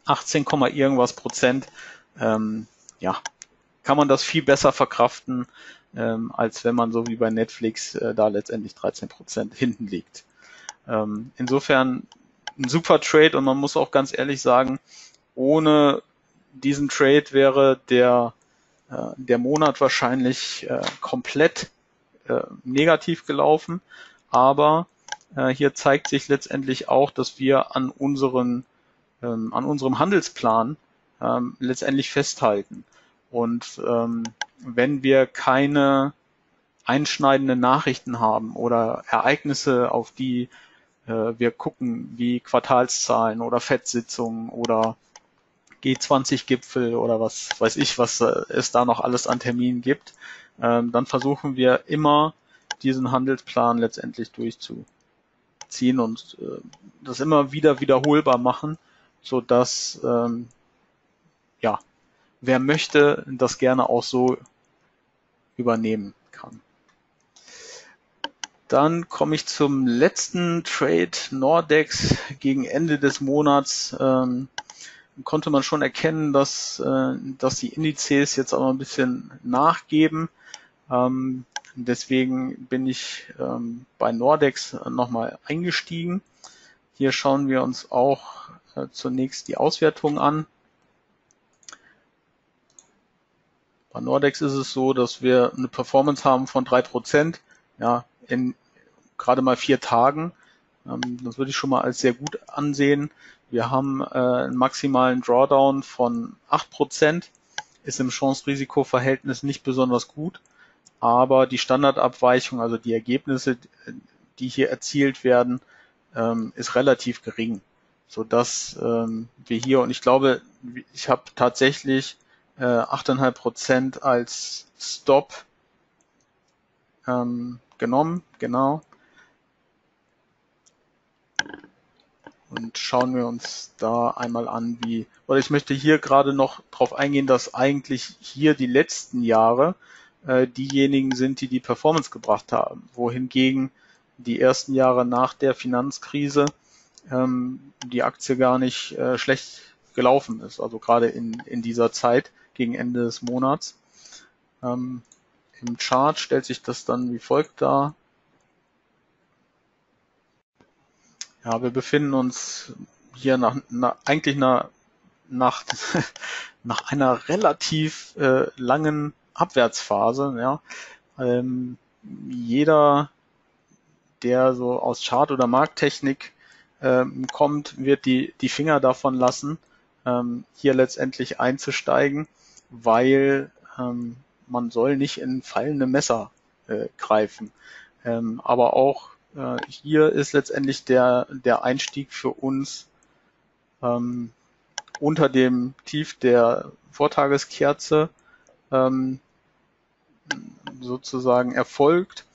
18, irgendwas Prozent. Ähm, ja, kann man das viel besser verkraften, ähm, als wenn man so wie bei Netflix äh, da letztendlich 13 Prozent hinten liegt. Ähm, insofern ein super Trade und man muss auch ganz ehrlich sagen, ohne diesen Trade wäre der, äh, der Monat wahrscheinlich äh, komplett äh, negativ gelaufen. Aber äh, hier zeigt sich letztendlich auch, dass wir an unseren, ähm, an unserem Handelsplan ähm, letztendlich festhalten. Und ähm, wenn wir keine einschneidenden Nachrichten haben oder Ereignisse, auf die wir gucken, wie Quartalszahlen oder FED-Sitzungen oder G20-Gipfel oder was weiß ich, was äh, es da noch alles an Terminen gibt, ähm, dann versuchen wir immer diesen Handelsplan letztendlich durchzuziehen und äh, das immer wieder wiederholbar machen, so dass ähm, ja wer möchte, das gerne auch so übernehmen kann. Dann komme ich zum letzten Trade Nordex gegen Ende des Monats. Ähm, konnte man schon erkennen, dass, äh, dass die Indizes jetzt auch ein bisschen nachgeben. Ähm, deswegen bin ich ähm, bei Nordex nochmal eingestiegen. Hier schauen wir uns auch äh, zunächst die Auswertung an. Bei Nordex ist es so, dass wir eine Performance haben von drei Prozent, ja, in gerade mal vier Tagen. Ähm, das würde ich schon mal als sehr gut ansehen. Wir haben äh, einen maximalen Drawdown von acht Prozent, ist im Chance-Risiko-Verhältnis nicht besonders gut aber die Standardabweichung, also die Ergebnisse, die hier erzielt werden, ähm, ist relativ gering, so dass ähm, wir hier und ich glaube, ich habe tatsächlich äh, 8,5 Prozent als Stop ähm, genommen, genau. Und schauen wir uns da einmal an, wie, oder ich möchte hier gerade noch darauf eingehen, dass eigentlich hier die letzten Jahre äh, diejenigen sind, die die Performance gebracht haben, wohingegen die ersten Jahre nach der Finanzkrise ähm, die Aktie gar nicht äh, schlecht gelaufen ist, also gerade in, in dieser Zeit gegen Ende des Monats. Ähm, Im Chart stellt sich das dann wie folgt dar. Ja, wir befinden uns hier nach, nach eigentlich nach, nach, nach einer relativ äh, langen Abwärtsphase. Ja. Ähm, jeder, der so aus Chart- oder Markttechnik ähm, kommt, wird die, die Finger davon lassen, ähm, hier letztendlich einzusteigen, weil ähm, man soll nicht in fallende Messer äh, greifen. Ähm, aber auch äh, hier ist letztendlich der, der Einstieg für uns ähm, unter dem Tief der Vortageskerze ähm, sozusagen erfolgt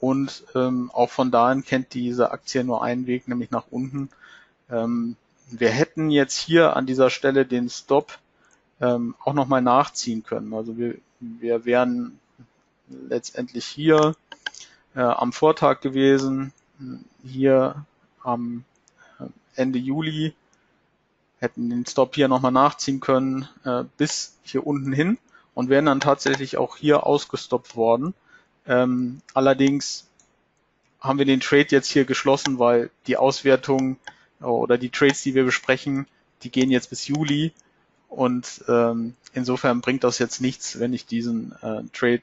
und ähm, auch von dahin kennt diese Aktie nur einen Weg, nämlich nach unten. Ähm, wir hätten jetzt hier an dieser Stelle den Stop ähm, auch nochmal nachziehen können. Also wir, wir wären letztendlich hier äh, am Vortag gewesen, hier am äh, Ende Juli, hätten den Stop hier nochmal nachziehen können äh, bis hier unten hin und wären dann tatsächlich auch hier ausgestoppt worden. Ähm, allerdings haben wir den Trade jetzt hier geschlossen, weil die Auswertung oder die Trades, die wir besprechen, die gehen jetzt bis Juli und ähm, insofern bringt das jetzt nichts, wenn ich diesen äh, Trade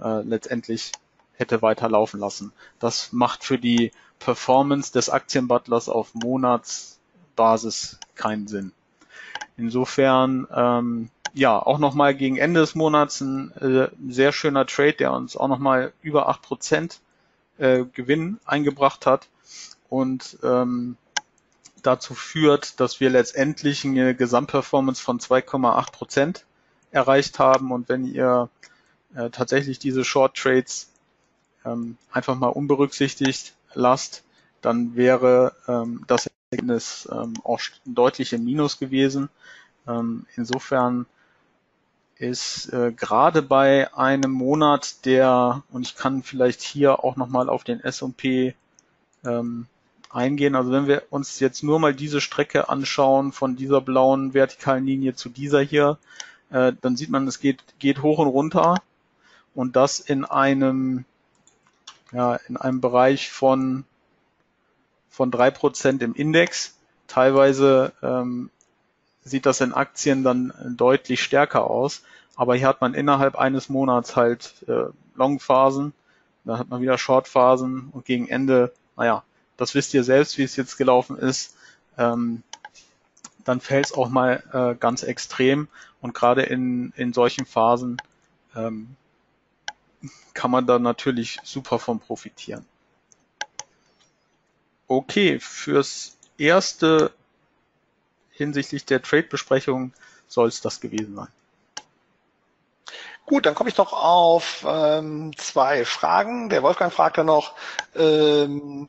äh, letztendlich hätte weiterlaufen lassen. Das macht für die Performance des Aktienbutlers auf Monatsbasis keinen Sinn. Insofern ähm, ja, auch nochmal gegen Ende des Monats ein äh, sehr schöner Trade, der uns auch nochmal über 8% äh, Gewinn eingebracht hat. Und ähm, dazu führt, dass wir letztendlich eine Gesamtperformance von 2,8 Prozent erreicht haben. Und wenn ihr äh, tatsächlich diese Short Trades ähm, einfach mal unberücksichtigt lasst, dann wäre ähm, das Ergebnis ähm, auch deutlich im Minus gewesen. Ähm, insofern ist äh, gerade bei einem Monat, der, und ich kann vielleicht hier auch nochmal auf den S&P ähm, eingehen, also wenn wir uns jetzt nur mal diese Strecke anschauen, von dieser blauen vertikalen Linie zu dieser hier, äh, dann sieht man, es geht, geht hoch und runter und das in einem, ja, in einem Bereich von, von drei Prozent im Index. Teilweise ähm, sieht das in Aktien dann deutlich stärker aus. Aber hier hat man innerhalb eines Monats halt äh, Longphasen, dann hat man wieder Shortphasen und gegen Ende, naja, das wisst ihr selbst, wie es jetzt gelaufen ist, ähm, dann fällt es auch mal äh, ganz extrem und gerade in, in solchen Phasen ähm, kann man da natürlich super von profitieren. Okay, fürs erste hinsichtlich der Trade-Besprechung soll es das gewesen sein. Gut, dann komme ich noch auf ähm, zwei Fragen. Der Wolfgang fragte noch, ähm,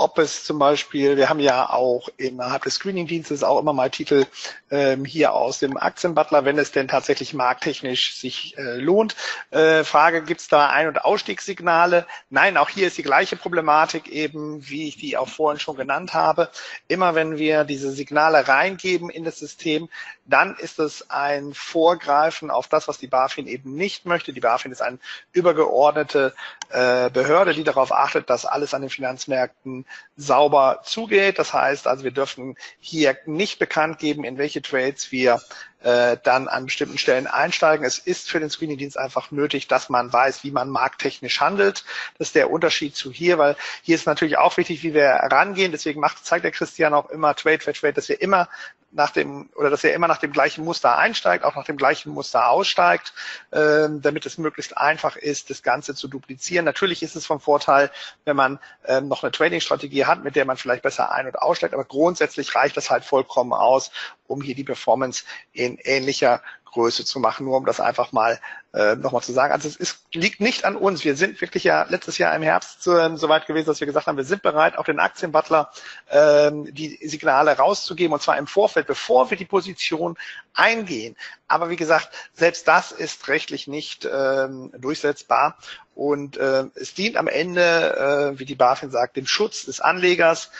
ob es zum Beispiel, wir haben ja auch innerhalb des Screening-Dienstes auch immer mal Titel ähm, hier aus dem Aktienbutler, wenn es denn tatsächlich markttechnisch sich äh, lohnt. Äh, Frage, gibt es da Ein- und Ausstiegssignale? Nein, auch hier ist die gleiche Problematik eben, wie ich die auch vorhin schon genannt habe. Immer wenn wir diese Signale reingeben in das System, dann ist es ein Vorgreifen auf das, was die BaFin eben nicht möchte. Die BaFin ist eine übergeordnete äh, Behörde, die darauf achtet, dass alles an den Finanzmärkten sauber zugeht. Das heißt also, wir dürfen hier nicht bekannt geben, in welche Trades wir äh, dann an bestimmten Stellen einsteigen. Es ist für den Screening-Dienst einfach nötig, dass man weiß, wie man markttechnisch handelt. Das ist der Unterschied zu hier, weil hier ist natürlich auch wichtig, wie wir rangehen. Deswegen macht, zeigt der Christian auch immer Trade für Trade, dass wir immer nach dem oder dass er immer nach dem gleichen Muster einsteigt, auch nach dem gleichen Muster aussteigt, ähm, damit es möglichst einfach ist, das Ganze zu duplizieren. Natürlich ist es vom Vorteil, wenn man ähm, noch eine Trading-Strategie hat, mit der man vielleicht besser ein- und aussteigt, aber grundsätzlich reicht das halt vollkommen aus, um hier die Performance in ähnlicher Größe zu machen, nur um das einfach mal äh, nochmal zu sagen. Also es ist, liegt nicht an uns. Wir sind wirklich ja letztes Jahr im Herbst äh, so weit gewesen, dass wir gesagt haben, wir sind bereit, auch den Aktienbutler ähm, die Signale rauszugeben und zwar im Vorfeld, bevor wir die Position eingehen. Aber wie gesagt, selbst das ist rechtlich nicht ähm, durchsetzbar und äh, es dient am Ende, äh, wie die BaFin sagt, dem Schutz des Anlegers,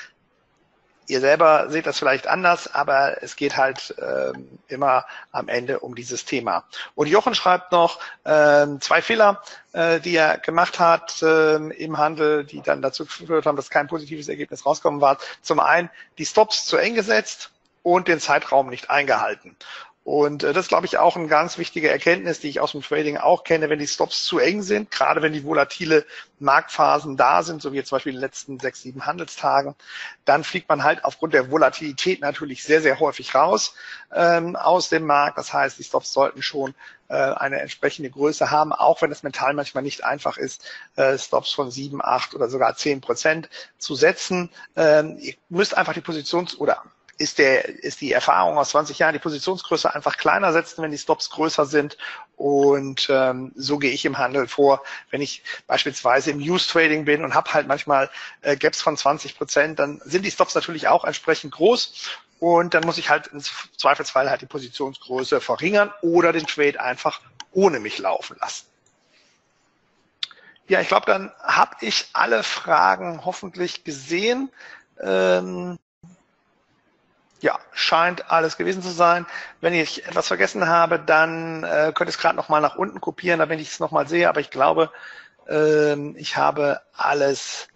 Ihr selber seht das vielleicht anders, aber es geht halt ähm, immer am Ende um dieses Thema. Und Jochen schreibt noch ähm, zwei Fehler, äh, die er gemacht hat ähm, im Handel, die dann dazu geführt haben, dass kein positives Ergebnis rauskommen war. Zum einen die Stops zu eng gesetzt und den Zeitraum nicht eingehalten. Und äh, das ist, glaube ich, auch eine ganz wichtige Erkenntnis, die ich aus dem Trading auch kenne, wenn die Stops zu eng sind, gerade wenn die volatile Marktphasen da sind, so wie jetzt zum Beispiel in den letzten sechs, sieben Handelstagen, dann fliegt man halt aufgrund der Volatilität natürlich sehr, sehr häufig raus ähm, aus dem Markt. Das heißt, die Stops sollten schon äh, eine entsprechende Größe haben, auch wenn es mental manchmal nicht einfach ist, äh, Stops von sieben, acht oder sogar zehn Prozent zu setzen. Ähm, ihr müsst einfach die Positions- oder ist, der, ist die Erfahrung aus 20 Jahren, die Positionsgröße einfach kleiner setzen, wenn die Stops größer sind. Und ähm, so gehe ich im Handel vor, wenn ich beispielsweise im Use Trading bin und habe halt manchmal äh, Gaps von 20 Prozent, dann sind die Stops natürlich auch entsprechend groß. Und dann muss ich halt im Zweifelsfall halt die Positionsgröße verringern oder den Trade einfach ohne mich laufen lassen. Ja, ich glaube, dann habe ich alle Fragen hoffentlich gesehen. Ähm, ja, scheint alles gewesen zu sein. Wenn ich etwas vergessen habe, dann äh, könnt ihr es gerade nochmal nach unten kopieren, damit ich es nochmal sehe. Aber ich glaube, ähm, ich habe alles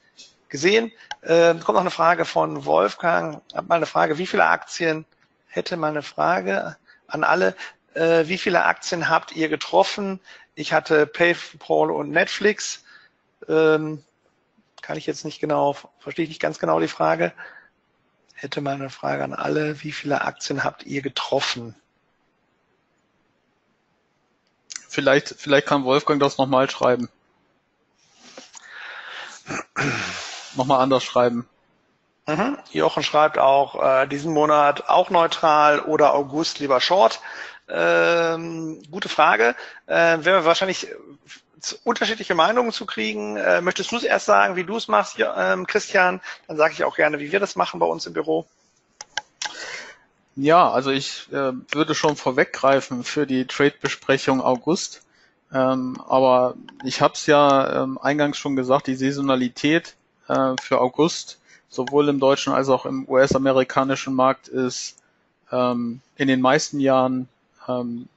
gesehen. Ähm, kommt noch eine Frage von Wolfgang. Hab mal eine Frage, wie viele Aktien, hätte mal eine Frage an alle, äh, wie viele Aktien habt ihr getroffen? Ich hatte PayPal und Netflix. Ähm, kann ich jetzt nicht genau, verstehe ich nicht ganz genau die Frage hätte mal eine Frage an alle. Wie viele Aktien habt ihr getroffen? Vielleicht, vielleicht kann Wolfgang das nochmal schreiben. nochmal anders schreiben. Mhm. Jochen schreibt auch, äh, diesen Monat auch neutral oder August lieber Short. Ähm, gute Frage. Äh, werden wir wahrscheinlich unterschiedliche Meinungen zu kriegen. Äh, möchtest du es erst sagen, wie du es machst, ähm, Christian? Dann sage ich auch gerne, wie wir das machen bei uns im Büro. Ja, also ich äh, würde schon vorweggreifen für die Trade-Besprechung August. Ähm, aber ich habe es ja ähm, eingangs schon gesagt, die Saisonalität äh, für August sowohl im deutschen als auch im US-amerikanischen Markt ist ähm, in den meisten Jahren ähm,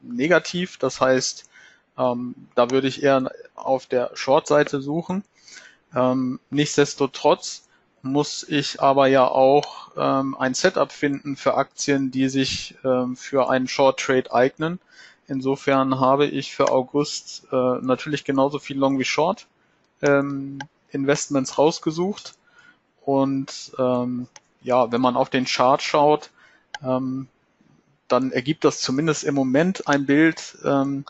negativ. Das heißt, ähm, da würde ich eher auf der Short-Seite suchen. Ähm, nichtsdestotrotz muss ich aber ja auch ähm, ein Setup finden für Aktien, die sich ähm, für einen Short Trade eignen. Insofern habe ich für August äh, natürlich genauso viel Long wie Short ähm, Investments rausgesucht. Und ähm, ja, wenn man auf den Chart schaut, ähm, dann ergibt das zumindest im Moment ein Bild, ähm,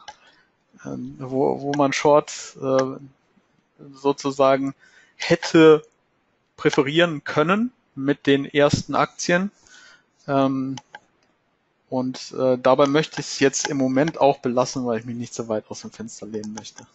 ähm, wo, wo man Short äh, sozusagen hätte präferieren können mit den ersten Aktien. Ähm, und äh, dabei möchte ich es jetzt im Moment auch belassen, weil ich mich nicht so weit aus dem Fenster lehnen möchte.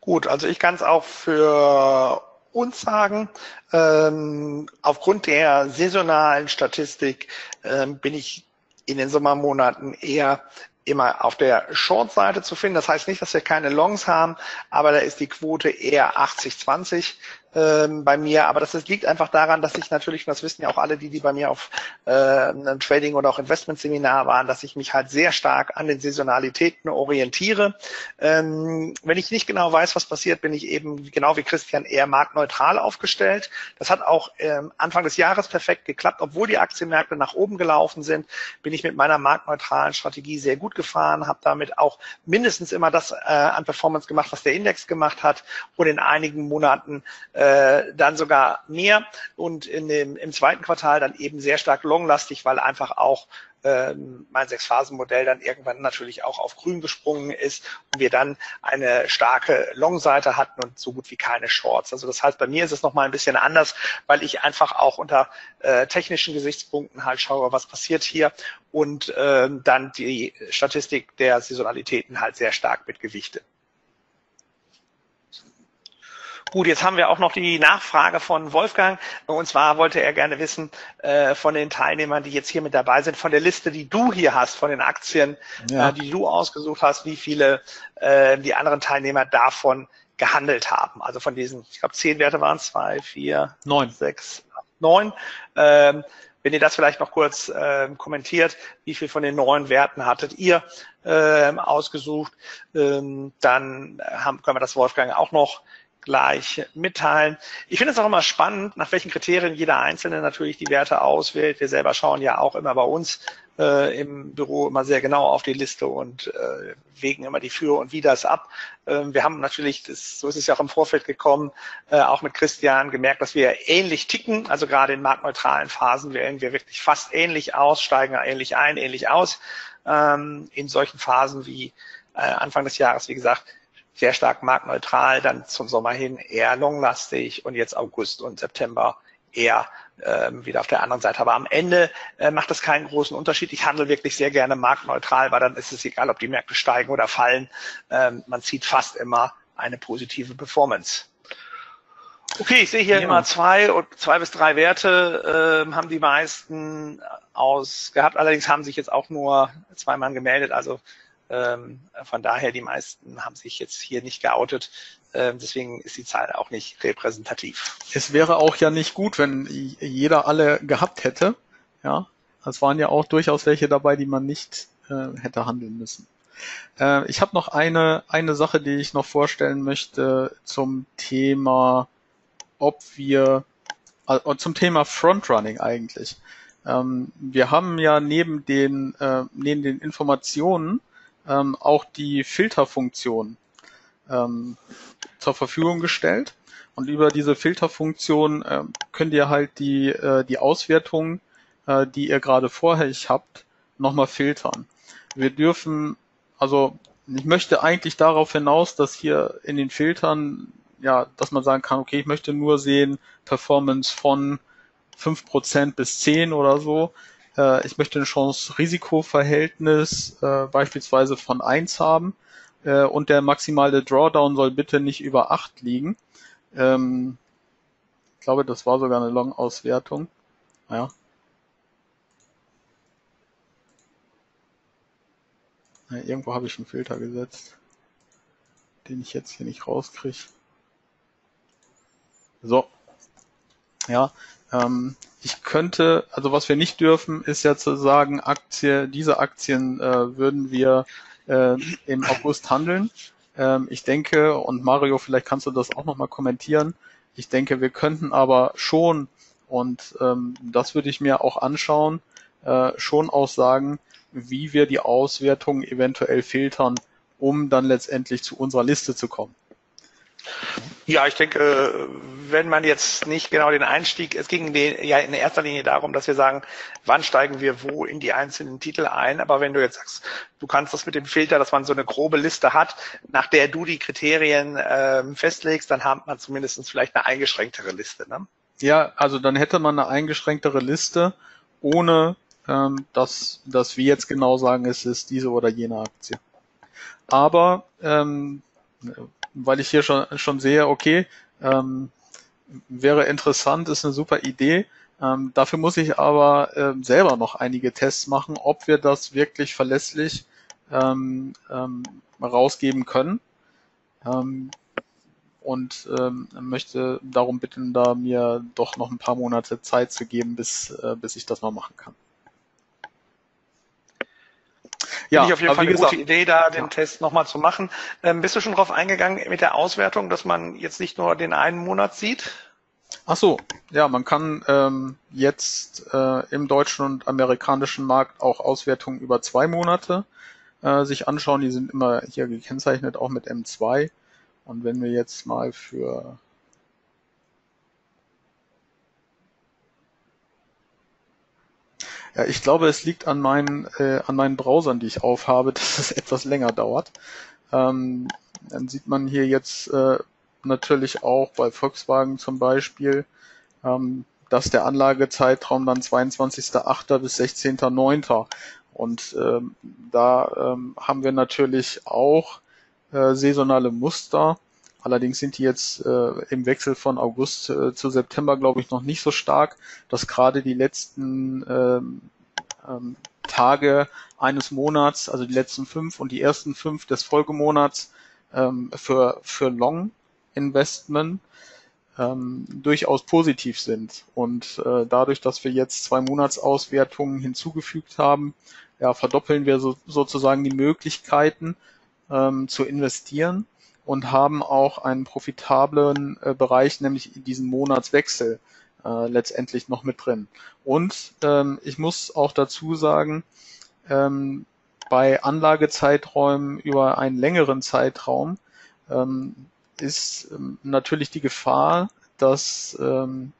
Gut, also ich kann es auch für uns sagen, ähm, aufgrund der saisonalen Statistik ähm, bin ich in den Sommermonaten eher immer auf der Short-Seite zu finden. Das heißt nicht, dass wir keine Longs haben, aber da ist die Quote eher 80-20 ähm, bei mir. Aber das, das, liegt einfach daran, dass ich natürlich, und das wissen ja auch alle, die, die bei mir auf äh, einem Trading- oder auch Investmentseminar waren, dass ich mich halt sehr stark an den Saisonalitäten orientiere. Ähm, wenn ich nicht genau weiß, was passiert, bin ich eben genau wie Christian eher marktneutral aufgestellt. Das hat auch ähm, Anfang des Jahres perfekt geklappt. Obwohl die Aktienmärkte nach oben gelaufen sind, bin ich mit meiner marktneutralen Strategie sehr gut gefahren, habe damit auch mindestens immer das äh, an Performance gemacht, was der Index gemacht hat und in einigen Monaten äh, äh, dann sogar mehr und in dem, im zweiten Quartal dann eben sehr stark longlastig, weil einfach auch ähm, mein Sechs-Phasen-Modell dann irgendwann natürlich auch auf grün gesprungen ist und wir dann eine starke Long-Seite hatten und so gut wie keine Shorts. Also das heißt, bei mir ist es nochmal ein bisschen anders, weil ich einfach auch unter äh, technischen Gesichtspunkten halt schaue, was passiert hier und ähm, dann die Statistik der Saisonalitäten halt sehr stark mitgewichte. Gut, jetzt haben wir auch noch die Nachfrage von Wolfgang. Und zwar wollte er gerne wissen äh, von den Teilnehmern, die jetzt hier mit dabei sind, von der Liste, die du hier hast, von den Aktien, ja. äh, die du ausgesucht hast, wie viele äh, die anderen Teilnehmer davon gehandelt haben. Also von diesen, ich glaube, zehn Werte waren es, zwei, vier, neun, sechs, neun. Ähm, wenn ihr das vielleicht noch kurz äh, kommentiert, wie viel von den neuen Werten hattet ihr äh, ausgesucht, ähm, dann haben, können wir das Wolfgang auch noch gleich mitteilen. Ich finde es auch immer spannend, nach welchen Kriterien jeder Einzelne natürlich die Werte auswählt. Wir selber schauen ja auch immer bei uns äh, im Büro immer sehr genau auf die Liste und äh, wägen immer die Für und Widers ab. Ähm, wir haben natürlich, das, so ist es ja auch im Vorfeld gekommen, äh, auch mit Christian gemerkt, dass wir ähnlich ticken. Also gerade in marktneutralen Phasen wählen wir wirklich fast ähnlich aus, steigen ähnlich ein, ähnlich aus. Ähm, in solchen Phasen wie äh, Anfang des Jahres, wie gesagt, sehr stark marktneutral, dann zum Sommer hin eher longlastig und jetzt August und September eher ähm, wieder auf der anderen Seite. Aber am Ende äh, macht das keinen großen Unterschied. Ich handle wirklich sehr gerne marktneutral, weil dann ist es egal, ob die Märkte steigen oder fallen. Ähm, man zieht fast immer eine positive Performance. Okay, ich sehe hier ja. immer zwei, zwei bis drei Werte äh, haben die meisten ausgehabt. Allerdings haben sich jetzt auch nur zwei Mann gemeldet. Also ähm, von daher, die meisten haben sich jetzt hier nicht geoutet. Ähm, deswegen ist die Zahl auch nicht repräsentativ. Es wäre auch ja nicht gut, wenn jeder alle gehabt hätte. Ja, es waren ja auch durchaus welche dabei, die man nicht äh, hätte handeln müssen. Äh, ich habe noch eine, eine Sache, die ich noch vorstellen möchte zum Thema, ob wir, äh, zum Thema Frontrunning eigentlich. Ähm, wir haben ja neben den, äh, neben den Informationen ähm, auch die Filterfunktion ähm, zur Verfügung gestellt. Und über diese Filterfunktion äh, könnt ihr halt die, äh, die Auswertung, äh, die ihr gerade vorher habt, nochmal filtern. Wir dürfen, also ich möchte eigentlich darauf hinaus, dass hier in den Filtern ja, dass man sagen kann, okay, ich möchte nur sehen Performance von 5% bis 10 oder so. Äh, ich möchte ein Chance-Risiko-Verhältnis äh, beispielsweise von 1 haben äh, und der maximale Drawdown soll bitte nicht über 8 liegen. Ähm, ich glaube, das war sogar eine Long-Auswertung. Naja. Ja, irgendwo habe ich einen Filter gesetzt, den ich jetzt hier nicht rauskriege. So. Ja, ähm, ich könnte, also was wir nicht dürfen, ist ja zu sagen, Aktie, diese Aktien äh, würden wir äh, im August handeln. Ähm, ich denke, und Mario, vielleicht kannst du das auch nochmal kommentieren. Ich denke, wir könnten aber schon, und ähm, das würde ich mir auch anschauen, äh, schon auch sagen, wie wir die Auswertung eventuell filtern, um dann letztendlich zu unserer Liste zu kommen. Ja, ich denke, wenn man jetzt nicht genau den Einstieg, es ging ja in erster Linie darum, dass wir sagen, wann steigen wir wo in die einzelnen Titel ein. Aber wenn du jetzt sagst, du kannst das mit dem Filter, dass man so eine grobe Liste hat, nach der du die Kriterien ähm, festlegst, dann hat man zumindest vielleicht eine eingeschränktere Liste. Ne? Ja, also dann hätte man eine eingeschränktere Liste, ohne ähm, dass, dass wir jetzt genau sagen, es ist diese oder jene Aktie. Aber ähm, weil ich hier schon, schon sehe, okay, ähm, wäre interessant, ist eine super Idee. Ähm, dafür muss ich aber ähm, selber noch einige Tests machen, ob wir das wirklich verlässlich ähm, ähm, rausgeben können. Ähm, und ähm, möchte darum bitten, da mir doch noch ein paar Monate Zeit zu geben, bis, äh, bis ich das mal machen kann. Ja, Finde ich auf jeden Fall eine gesagt, gute Idee, da den ja. Test nochmal zu machen. Ähm, bist du schon drauf eingegangen mit der Auswertung, dass man jetzt nicht nur den einen Monat sieht? Ach so, ja, man kann ähm, jetzt äh, im deutschen und amerikanischen Markt auch Auswertungen über zwei Monate äh, sich anschauen. Die sind immer hier gekennzeichnet, auch mit M2. Und wenn wir jetzt mal für Ja, ich glaube, es liegt an meinen, äh, an meinen Browsern, die ich aufhabe, [laughs] dass es etwas länger dauert. Ähm, dann sieht man hier jetzt äh, natürlich auch bei Volkswagen zum Beispiel, ähm, dass der Anlagezeitraum dann 22.8. bis 16.9. Und ähm, da ähm, haben wir natürlich auch äh, saisonale Muster. Allerdings sind die jetzt äh, im Wechsel von August äh, zu September, glaube ich, noch nicht so stark, dass gerade die letzten ähm, ähm, Tage eines Monats, also die letzten fünf und die ersten fünf des Folgemonats ähm, für, für Long Investment ähm, durchaus positiv sind. Und äh, dadurch, dass wir jetzt zwei Monatsauswertungen hinzugefügt haben, ja, verdoppeln wir so, sozusagen die Möglichkeiten ähm, zu investieren und haben auch einen profitablen äh, Bereich, nämlich diesen Monatswechsel äh, letztendlich noch mit drin. Und ähm, ich muss auch dazu sagen, ähm, bei Anlagezeiträumen über einen längeren Zeitraum ähm, ist ähm, natürlich die Gefahr, dass, ähm,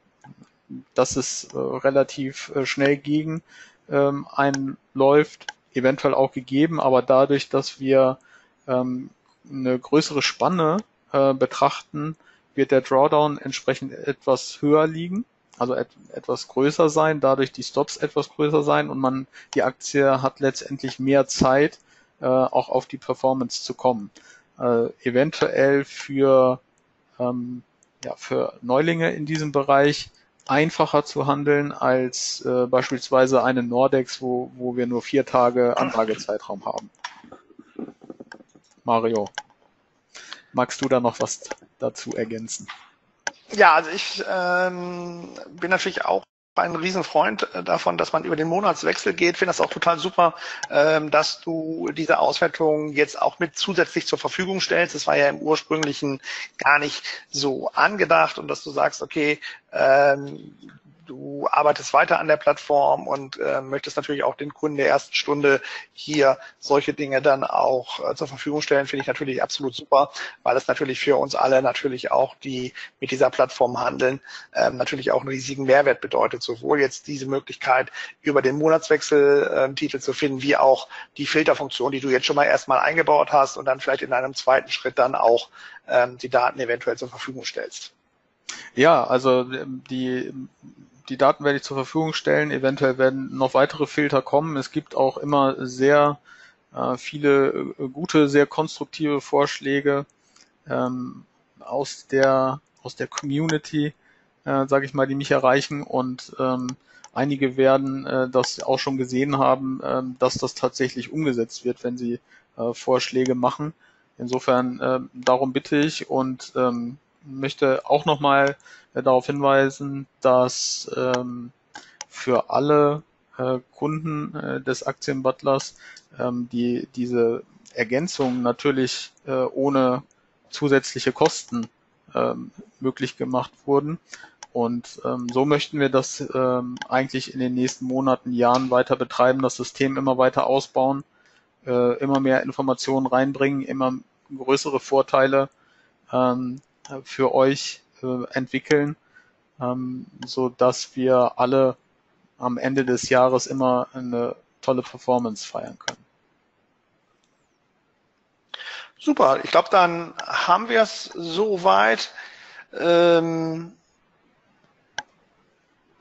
dass es äh, relativ äh, schnell gegen ähm, einen läuft, eventuell auch gegeben, aber dadurch, dass wir ähm, eine größere Spanne äh, betrachten, wird der Drawdown entsprechend etwas höher liegen, also et etwas größer sein, dadurch die Stops etwas größer sein und man die Aktie hat letztendlich mehr Zeit, äh, auch auf die Performance zu kommen. Äh, eventuell für ähm, ja, für Neulinge in diesem Bereich einfacher zu handeln als äh, beispielsweise eine Nordex, wo, wo wir nur vier Tage Anlagezeitraum haben. Mario, magst du da noch was dazu ergänzen? Ja, also ich ähm, bin natürlich auch ein Riesenfreund äh, davon, dass man über den Monatswechsel geht. Finde das auch total super, ähm, dass du diese Auswertung jetzt auch mit zusätzlich zur Verfügung stellst. Das war ja im ursprünglichen gar nicht so angedacht und dass du sagst, okay, ähm, du arbeitest weiter an der Plattform und äh, möchtest natürlich auch den Kunden der ersten Stunde hier solche Dinge dann auch äh, zur Verfügung stellen, finde ich natürlich absolut super, weil es natürlich für uns alle natürlich auch, die mit dieser Plattform handeln, ähm, natürlich auch einen riesigen Mehrwert bedeutet. Sowohl jetzt diese Möglichkeit, über den Monatswechseltitel ähm, zu finden, wie auch die Filterfunktion, die du jetzt schon mal erstmal eingebaut hast und dann vielleicht in einem zweiten Schritt dann auch ähm, die Daten eventuell zur Verfügung stellst. Ja, also ähm, die, die Daten werde ich zur Verfügung stellen. Eventuell werden noch weitere Filter kommen. Es gibt auch immer sehr äh, viele äh, gute, sehr konstruktive Vorschläge ähm, aus der aus der Community, äh, sage ich mal, die mich erreichen und ähm, einige werden äh, das auch schon gesehen haben, äh, dass das tatsächlich umgesetzt wird, wenn sie äh, Vorschläge machen. Insofern äh, darum bitte ich und ähm, möchte auch nochmal äh, darauf hinweisen, dass ähm, für alle äh, Kunden äh, des Aktienbutlers ähm, die diese Ergänzung natürlich äh, ohne zusätzliche Kosten ähm, möglich gemacht wurden. Und ähm, so möchten wir das ähm, eigentlich in den nächsten Monaten, Jahren weiter betreiben, das System immer weiter ausbauen, äh, immer mehr Informationen reinbringen, immer größere Vorteile ähm, für euch äh, entwickeln, ähm, so dass wir alle am Ende des Jahres immer eine tolle Performance feiern können. Super, ich glaube, dann haben wir es soweit. Ähm,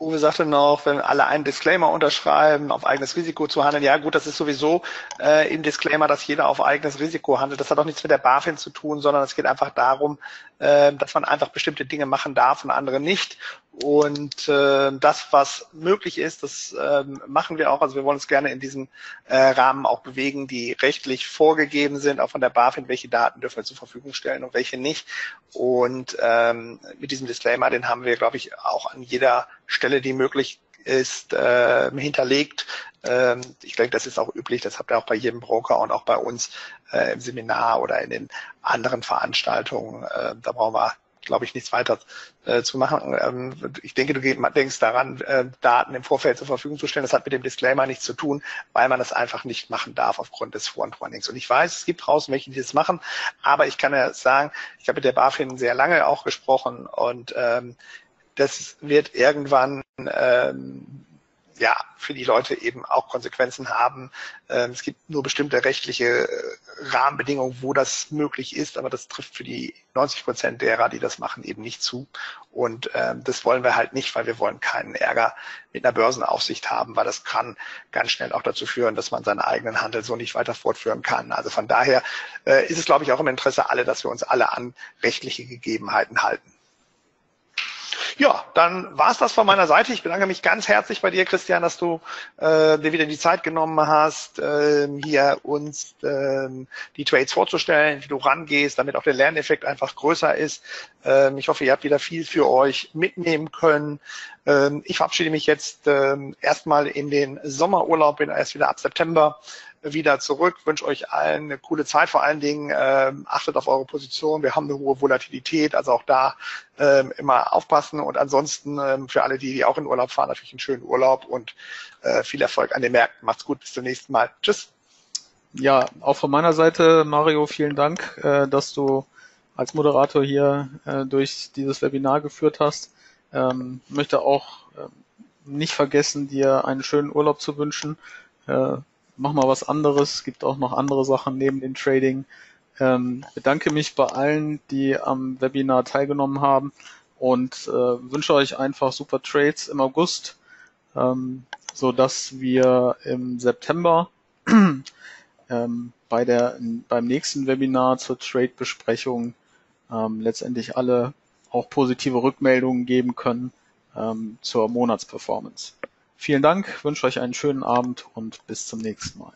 Uwe sagte noch, wenn alle einen Disclaimer unterschreiben, auf eigenes Risiko zu handeln. Ja gut, das ist sowieso äh, im Disclaimer, dass jeder auf eigenes Risiko handelt. Das hat auch nichts mit der BaFin zu tun, sondern es geht einfach darum, äh, dass man einfach bestimmte Dinge machen darf und andere nicht. Und äh, das, was möglich ist, das äh, machen wir auch. Also wir wollen uns gerne in diesen äh, Rahmen auch bewegen, die rechtlich vorgegeben sind, auch von der BaFin, welche Daten dürfen wir zur Verfügung stellen und welche nicht. Und ähm, mit diesem Disclaimer, den haben wir, glaube ich, auch an jeder Stelle, die möglich ist, äh, hinterlegt. Ähm, ich denke, das ist auch üblich. Das habt ihr auch bei jedem Broker und auch bei uns äh, im Seminar oder in den anderen Veranstaltungen. Äh, da brauchen wir glaube ich, nichts weiter äh, zu machen. Ähm, ich denke, du denkst daran, äh, Daten im Vorfeld zur Verfügung zu stellen. Das hat mit dem Disclaimer nichts zu tun, weil man das einfach nicht machen darf aufgrund des Frontrunnings. Und ich weiß, es gibt draußen welche, die das machen, aber ich kann ja sagen, ich habe mit der BaFin sehr lange auch gesprochen und ähm, das wird irgendwann ähm, ja, für die Leute eben auch Konsequenzen haben. Ähm, es gibt nur bestimmte rechtliche äh, Rahmenbedingungen, wo das möglich ist, aber das trifft für die 90 Prozent derer, die das machen, eben nicht zu. Und ähm, das wollen wir halt nicht, weil wir wollen keinen Ärger mit einer Börsenaufsicht haben, weil das kann ganz schnell auch dazu führen, dass man seinen eigenen Handel so nicht weiter fortführen kann. Also von daher äh, ist es, glaube ich, auch im Interesse alle, dass wir uns alle an rechtliche Gegebenheiten halten. Ja, dann war es das von meiner Seite. Ich bedanke mich ganz herzlich bei dir, Christian, dass du äh, dir wieder die Zeit genommen hast, äh, hier uns äh, die Trades vorzustellen, wie du rangehst, damit auch der Lerneffekt einfach größer ist. Ähm, ich hoffe, ihr habt wieder viel für euch mitnehmen können. Ähm, ich verabschiede mich jetzt ähm, erstmal in den Sommerurlaub, bin erst wieder ab September wieder zurück. Wünsche euch allen eine coole Zeit. Vor allen Dingen ähm, achtet auf eure Position. Wir haben eine hohe Volatilität, also auch da ähm, immer aufpassen. Und ansonsten ähm, für alle, die, die auch in Urlaub fahren, natürlich einen schönen Urlaub und äh, viel Erfolg an den Märkten. Macht's gut, bis zum nächsten Mal. Tschüss. Ja, auch von meiner Seite, Mario, vielen Dank, äh, dass du als Moderator hier äh, durch dieses Webinar geführt hast. Ähm, möchte auch äh, nicht vergessen, dir einen schönen Urlaub zu wünschen. Äh, mach mal was anderes. Es gibt auch noch andere Sachen neben dem Trading. Ähm, bedanke mich bei allen, die am Webinar teilgenommen haben und äh, wünsche euch einfach super Trades im August, ähm, so dass wir im September [clears throat] ähm, bei der beim nächsten Webinar zur Trade-Besprechung ähm, letztendlich alle auch positive Rückmeldungen geben können ähm, zur Monatsperformance. Vielen Dank, wünsche euch einen schönen Abend und bis zum nächsten Mal.